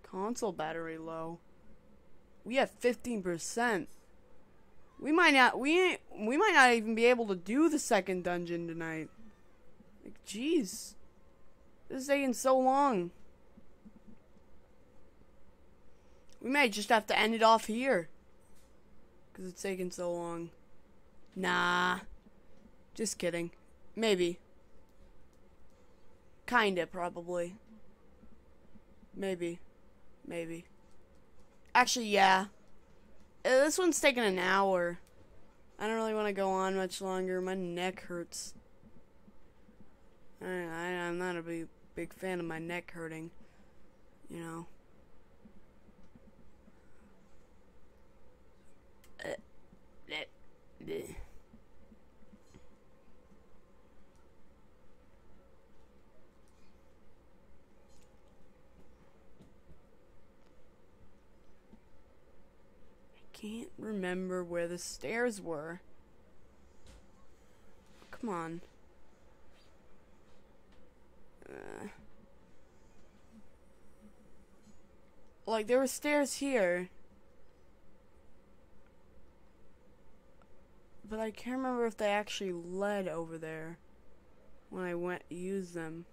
Console battery low. We have 15%. We might not we we might not even be able to do the second dungeon tonight. Like jeez. This is taking so long. We may just have to end it off here. Because it's taking so long. Nah. Just kidding. Maybe. Kinda, probably. Maybe. Maybe. Actually, yeah. Uh, this one's taking an hour. I don't really want to go on much longer. My neck hurts. I, I, I'm not a big, big fan of my neck hurting. You know. Can't remember where the stairs were. Come on. Uh, like, there were stairs here. But I can't remember if they actually led over there when I went use them.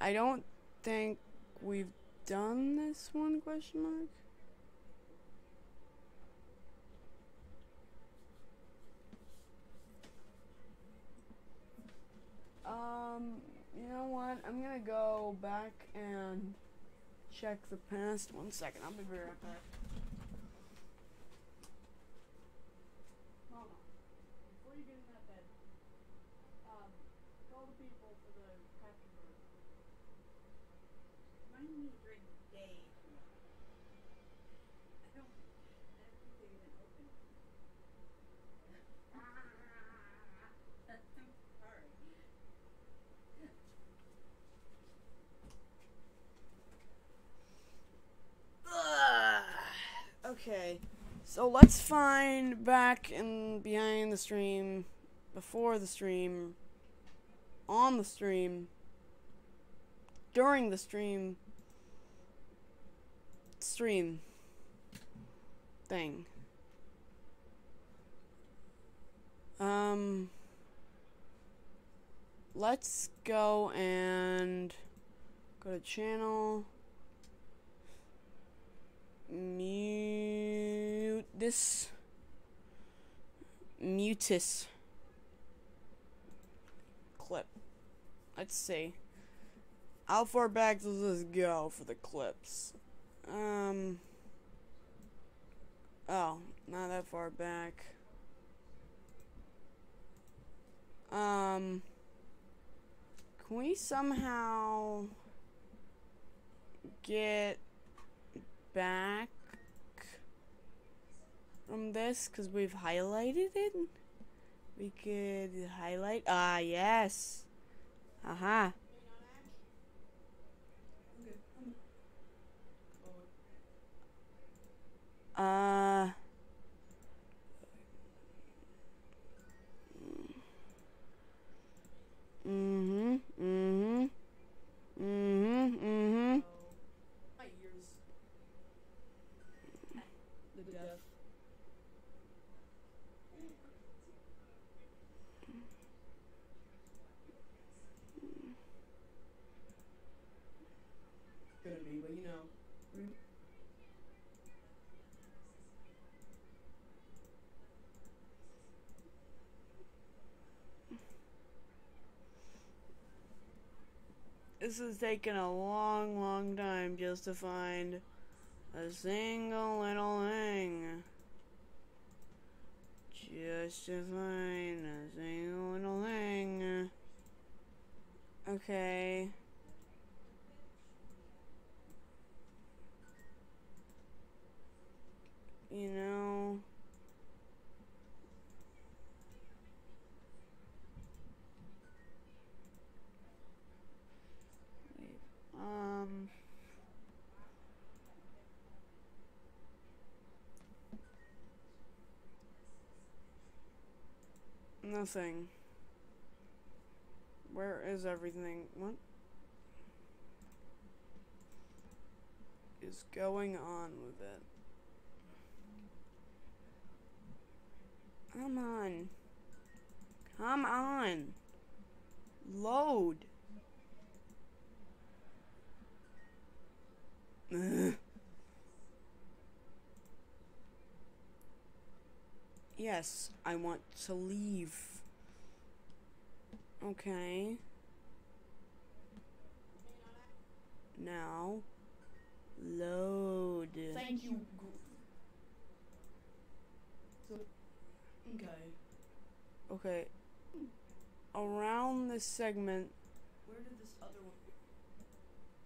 I don't think we've done this one question mark. Um, you know what? I'm gonna go back and check the past. One second, I'll be right back. Okay, so let's find back and behind the stream, before the stream, on the stream, during the stream, stream thing. Um, let's go and go to channel. Mute this. Mutus clip. Let's see. How far back does this go for the clips? Um. Oh, not that far back. Um. Can we somehow get back from this because we've highlighted it. We could highlight. Ah, yes. Aha. Uh. Mm-hmm. Mm-hmm. Mm-hmm. Mm-hmm. My ears. The deaf. Gonna be, but you know. This has taken a long, long time just to find a single little thing. Just to find a single little thing. Okay. You know. Wait, um. Nothing. Where is everything? What is going on with it? Come on. Come on. Load. Yes, I want to leave. Okay. Now, load. Thank you. Okay. Okay. Around this segment Where did this other one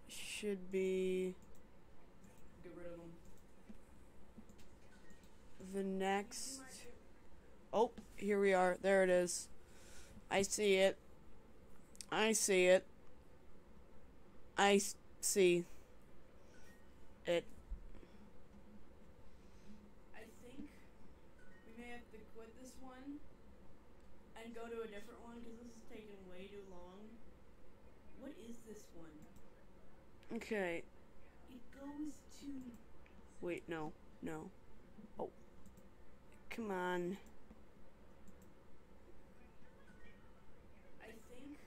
should be get rid of them? the next. Oh, here we are. There it is. I see it. I see it. I see it. I think we may have to quit this one and go to a different one because this is taking way too long. What is this one? Okay. It goes to. Wait, no. No. Oh. Come on. I think.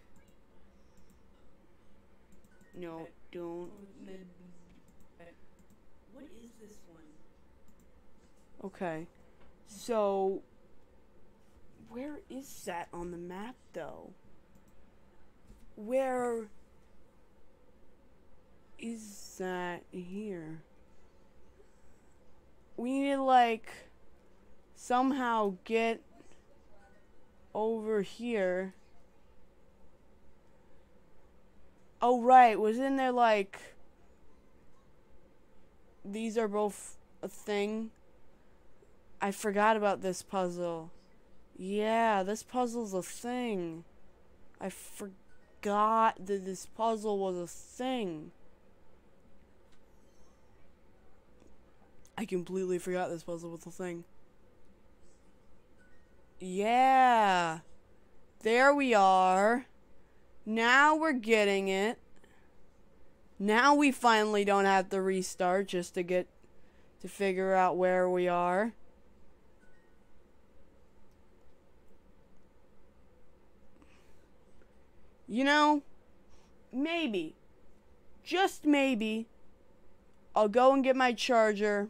No, don't. What is this one? Okay. So. Where is that on the map, though? Where is that here? We need to, like, somehow get over here. Oh, right. Wasn't there, like. These are both a thing? I forgot about this puzzle. Yeah, this puzzle's a thing. I forgot that this puzzle was a thing. I completely forgot this puzzle was a thing. Yeah. There we are. Now we're getting it. Now we finally don't have to restart just to get to figure out where we are. You know, maybe, just maybe, I'll go and get my charger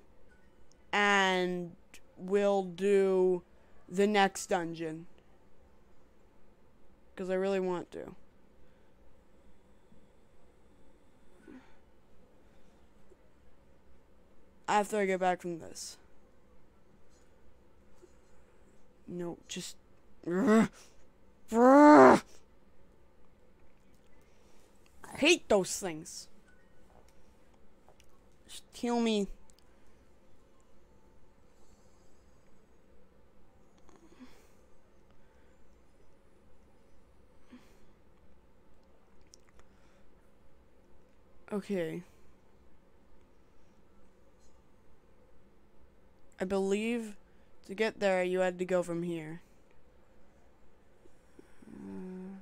and we'll do the next dungeon. Because I really want to. After I get back from this. No, just. I hate those things. Just me. Okay. I believe to get there you had to go from here. Uh,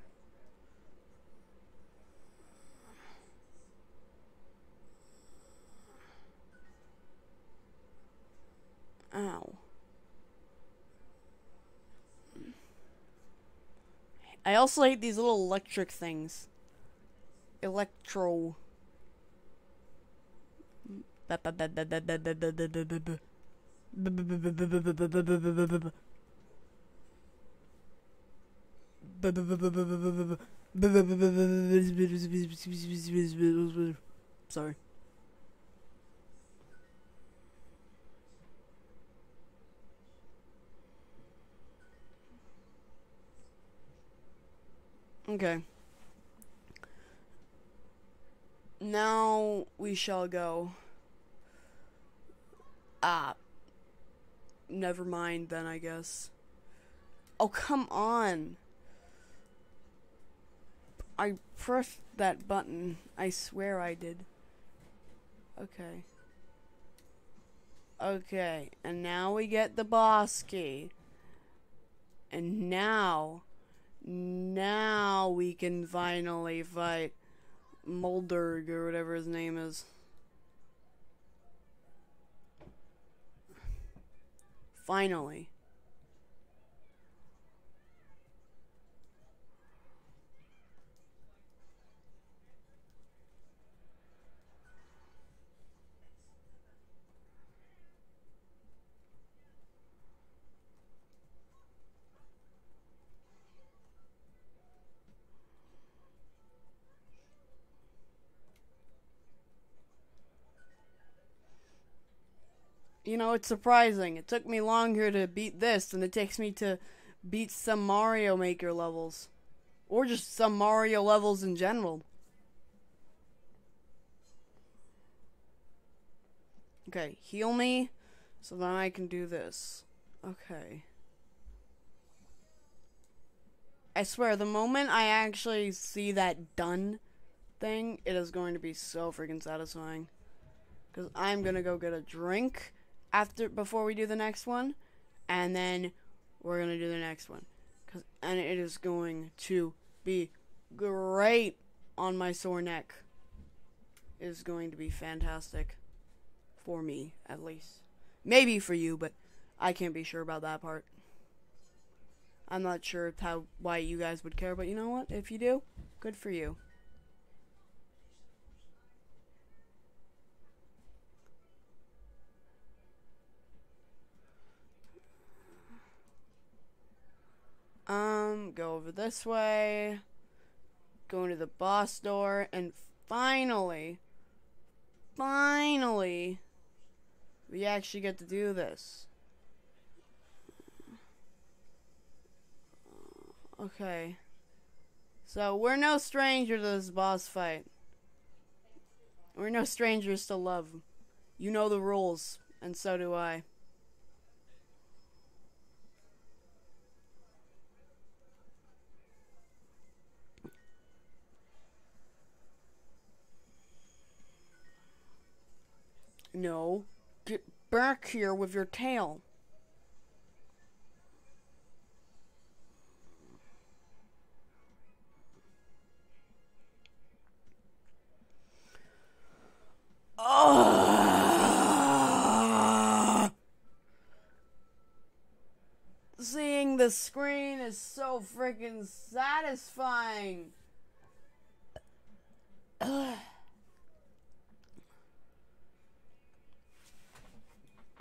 Ow. I also hate these little electric things. Electro. Sorry. Okay. Now we shall go. Ah. Never mind then, I guess. Oh, come on. I pressed that button. I swear I did. Okay. Okay, and now we get the boss key. And now, now we can finally fight Mulderg or whatever his name is. Finally. You know, it's surprising. It took me longer to beat this than it takes me to beat some Mario Maker levels. Or just some Mario levels in general. Okay, heal me so then I can do this. Okay. I swear, the moment I actually see that done thing, it is going to be so freaking satisfying. Because I'm going to go get a drink after before we do the next one, and then we're gonna do the next one, cause and it is going to be great on my sore neck. It is going to be fantastic for me, at least. Maybe for you, but I can't be sure about that part. I'm not sure how why you guys would care, but you know what? If you do, good for you. Um, go over this way. Go into the boss door. And finally, finally, we actually get to do this. Okay. So, we're no stranger to this boss fight. We're no strangers to love. You know the rules, and so do I. No. Get back here with your tail. Seeing the screen is so freaking satisfying.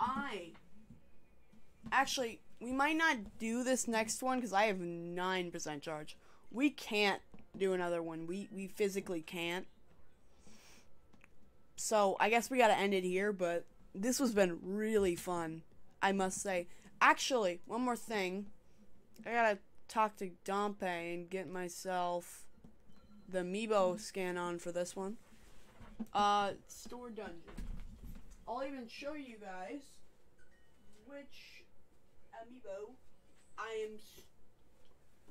I actually we might not do this next one because I have nine percent charge. We can't do another one. We we physically can't. So I guess we gotta end it here. But this has been really fun. I must say. Actually, one more thing. I gotta talk to Dampé and get myself the amiibo scan on for this one. Uh, store dungeon. I'll even show you guys which amiibo I am.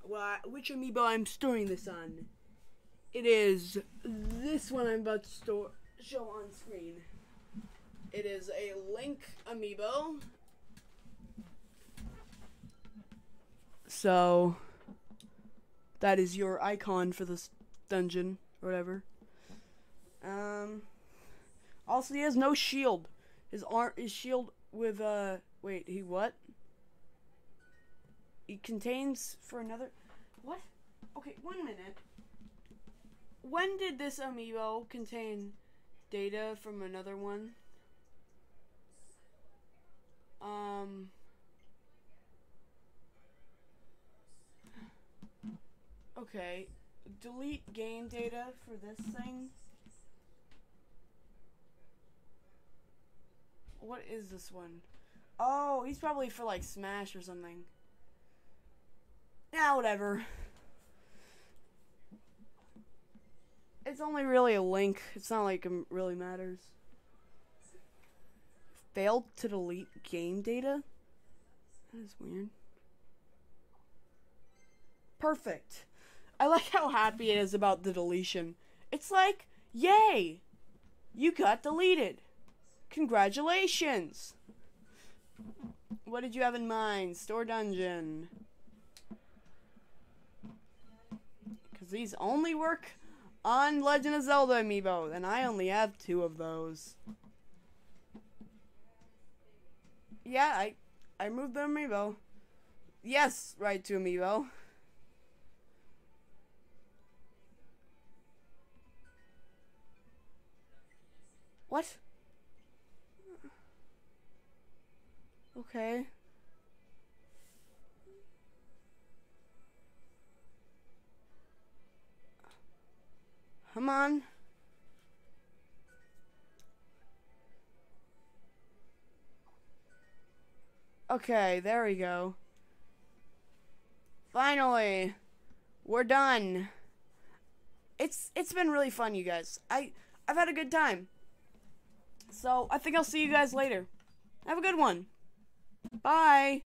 Well, which amiibo I'm storing this on. It is this one I'm about to store show on screen. It is a Link amiibo. So that is your icon for this dungeon or whatever. Um. Also, he has no shield. His arm, his shield with uh. Wait, he what? He contains for another. What? Okay, one minute. When did this amiibo contain data from another one? Um. Okay, delete game data for this thing. What is this one? Oh, he's probably for like Smash or something. Yeah, whatever. It's only really a link. It's not like it really matters. Failed to delete game data? That is weird. Perfect. I like how happy it is about the deletion. It's like, yay! You got deleted. Congratulations! What did you have in mind? Store dungeon. Because these only work on Legend of Zelda amiibo, and I only have two of those. Yeah, I I moved the amiibo. Yes, right to amiibo. What? Okay. Come on. Okay, there we go. Finally, we're done. It's it's been really fun, you guys. I I've had a good time. So I think I'll see you guys later. Have a good one. Bye.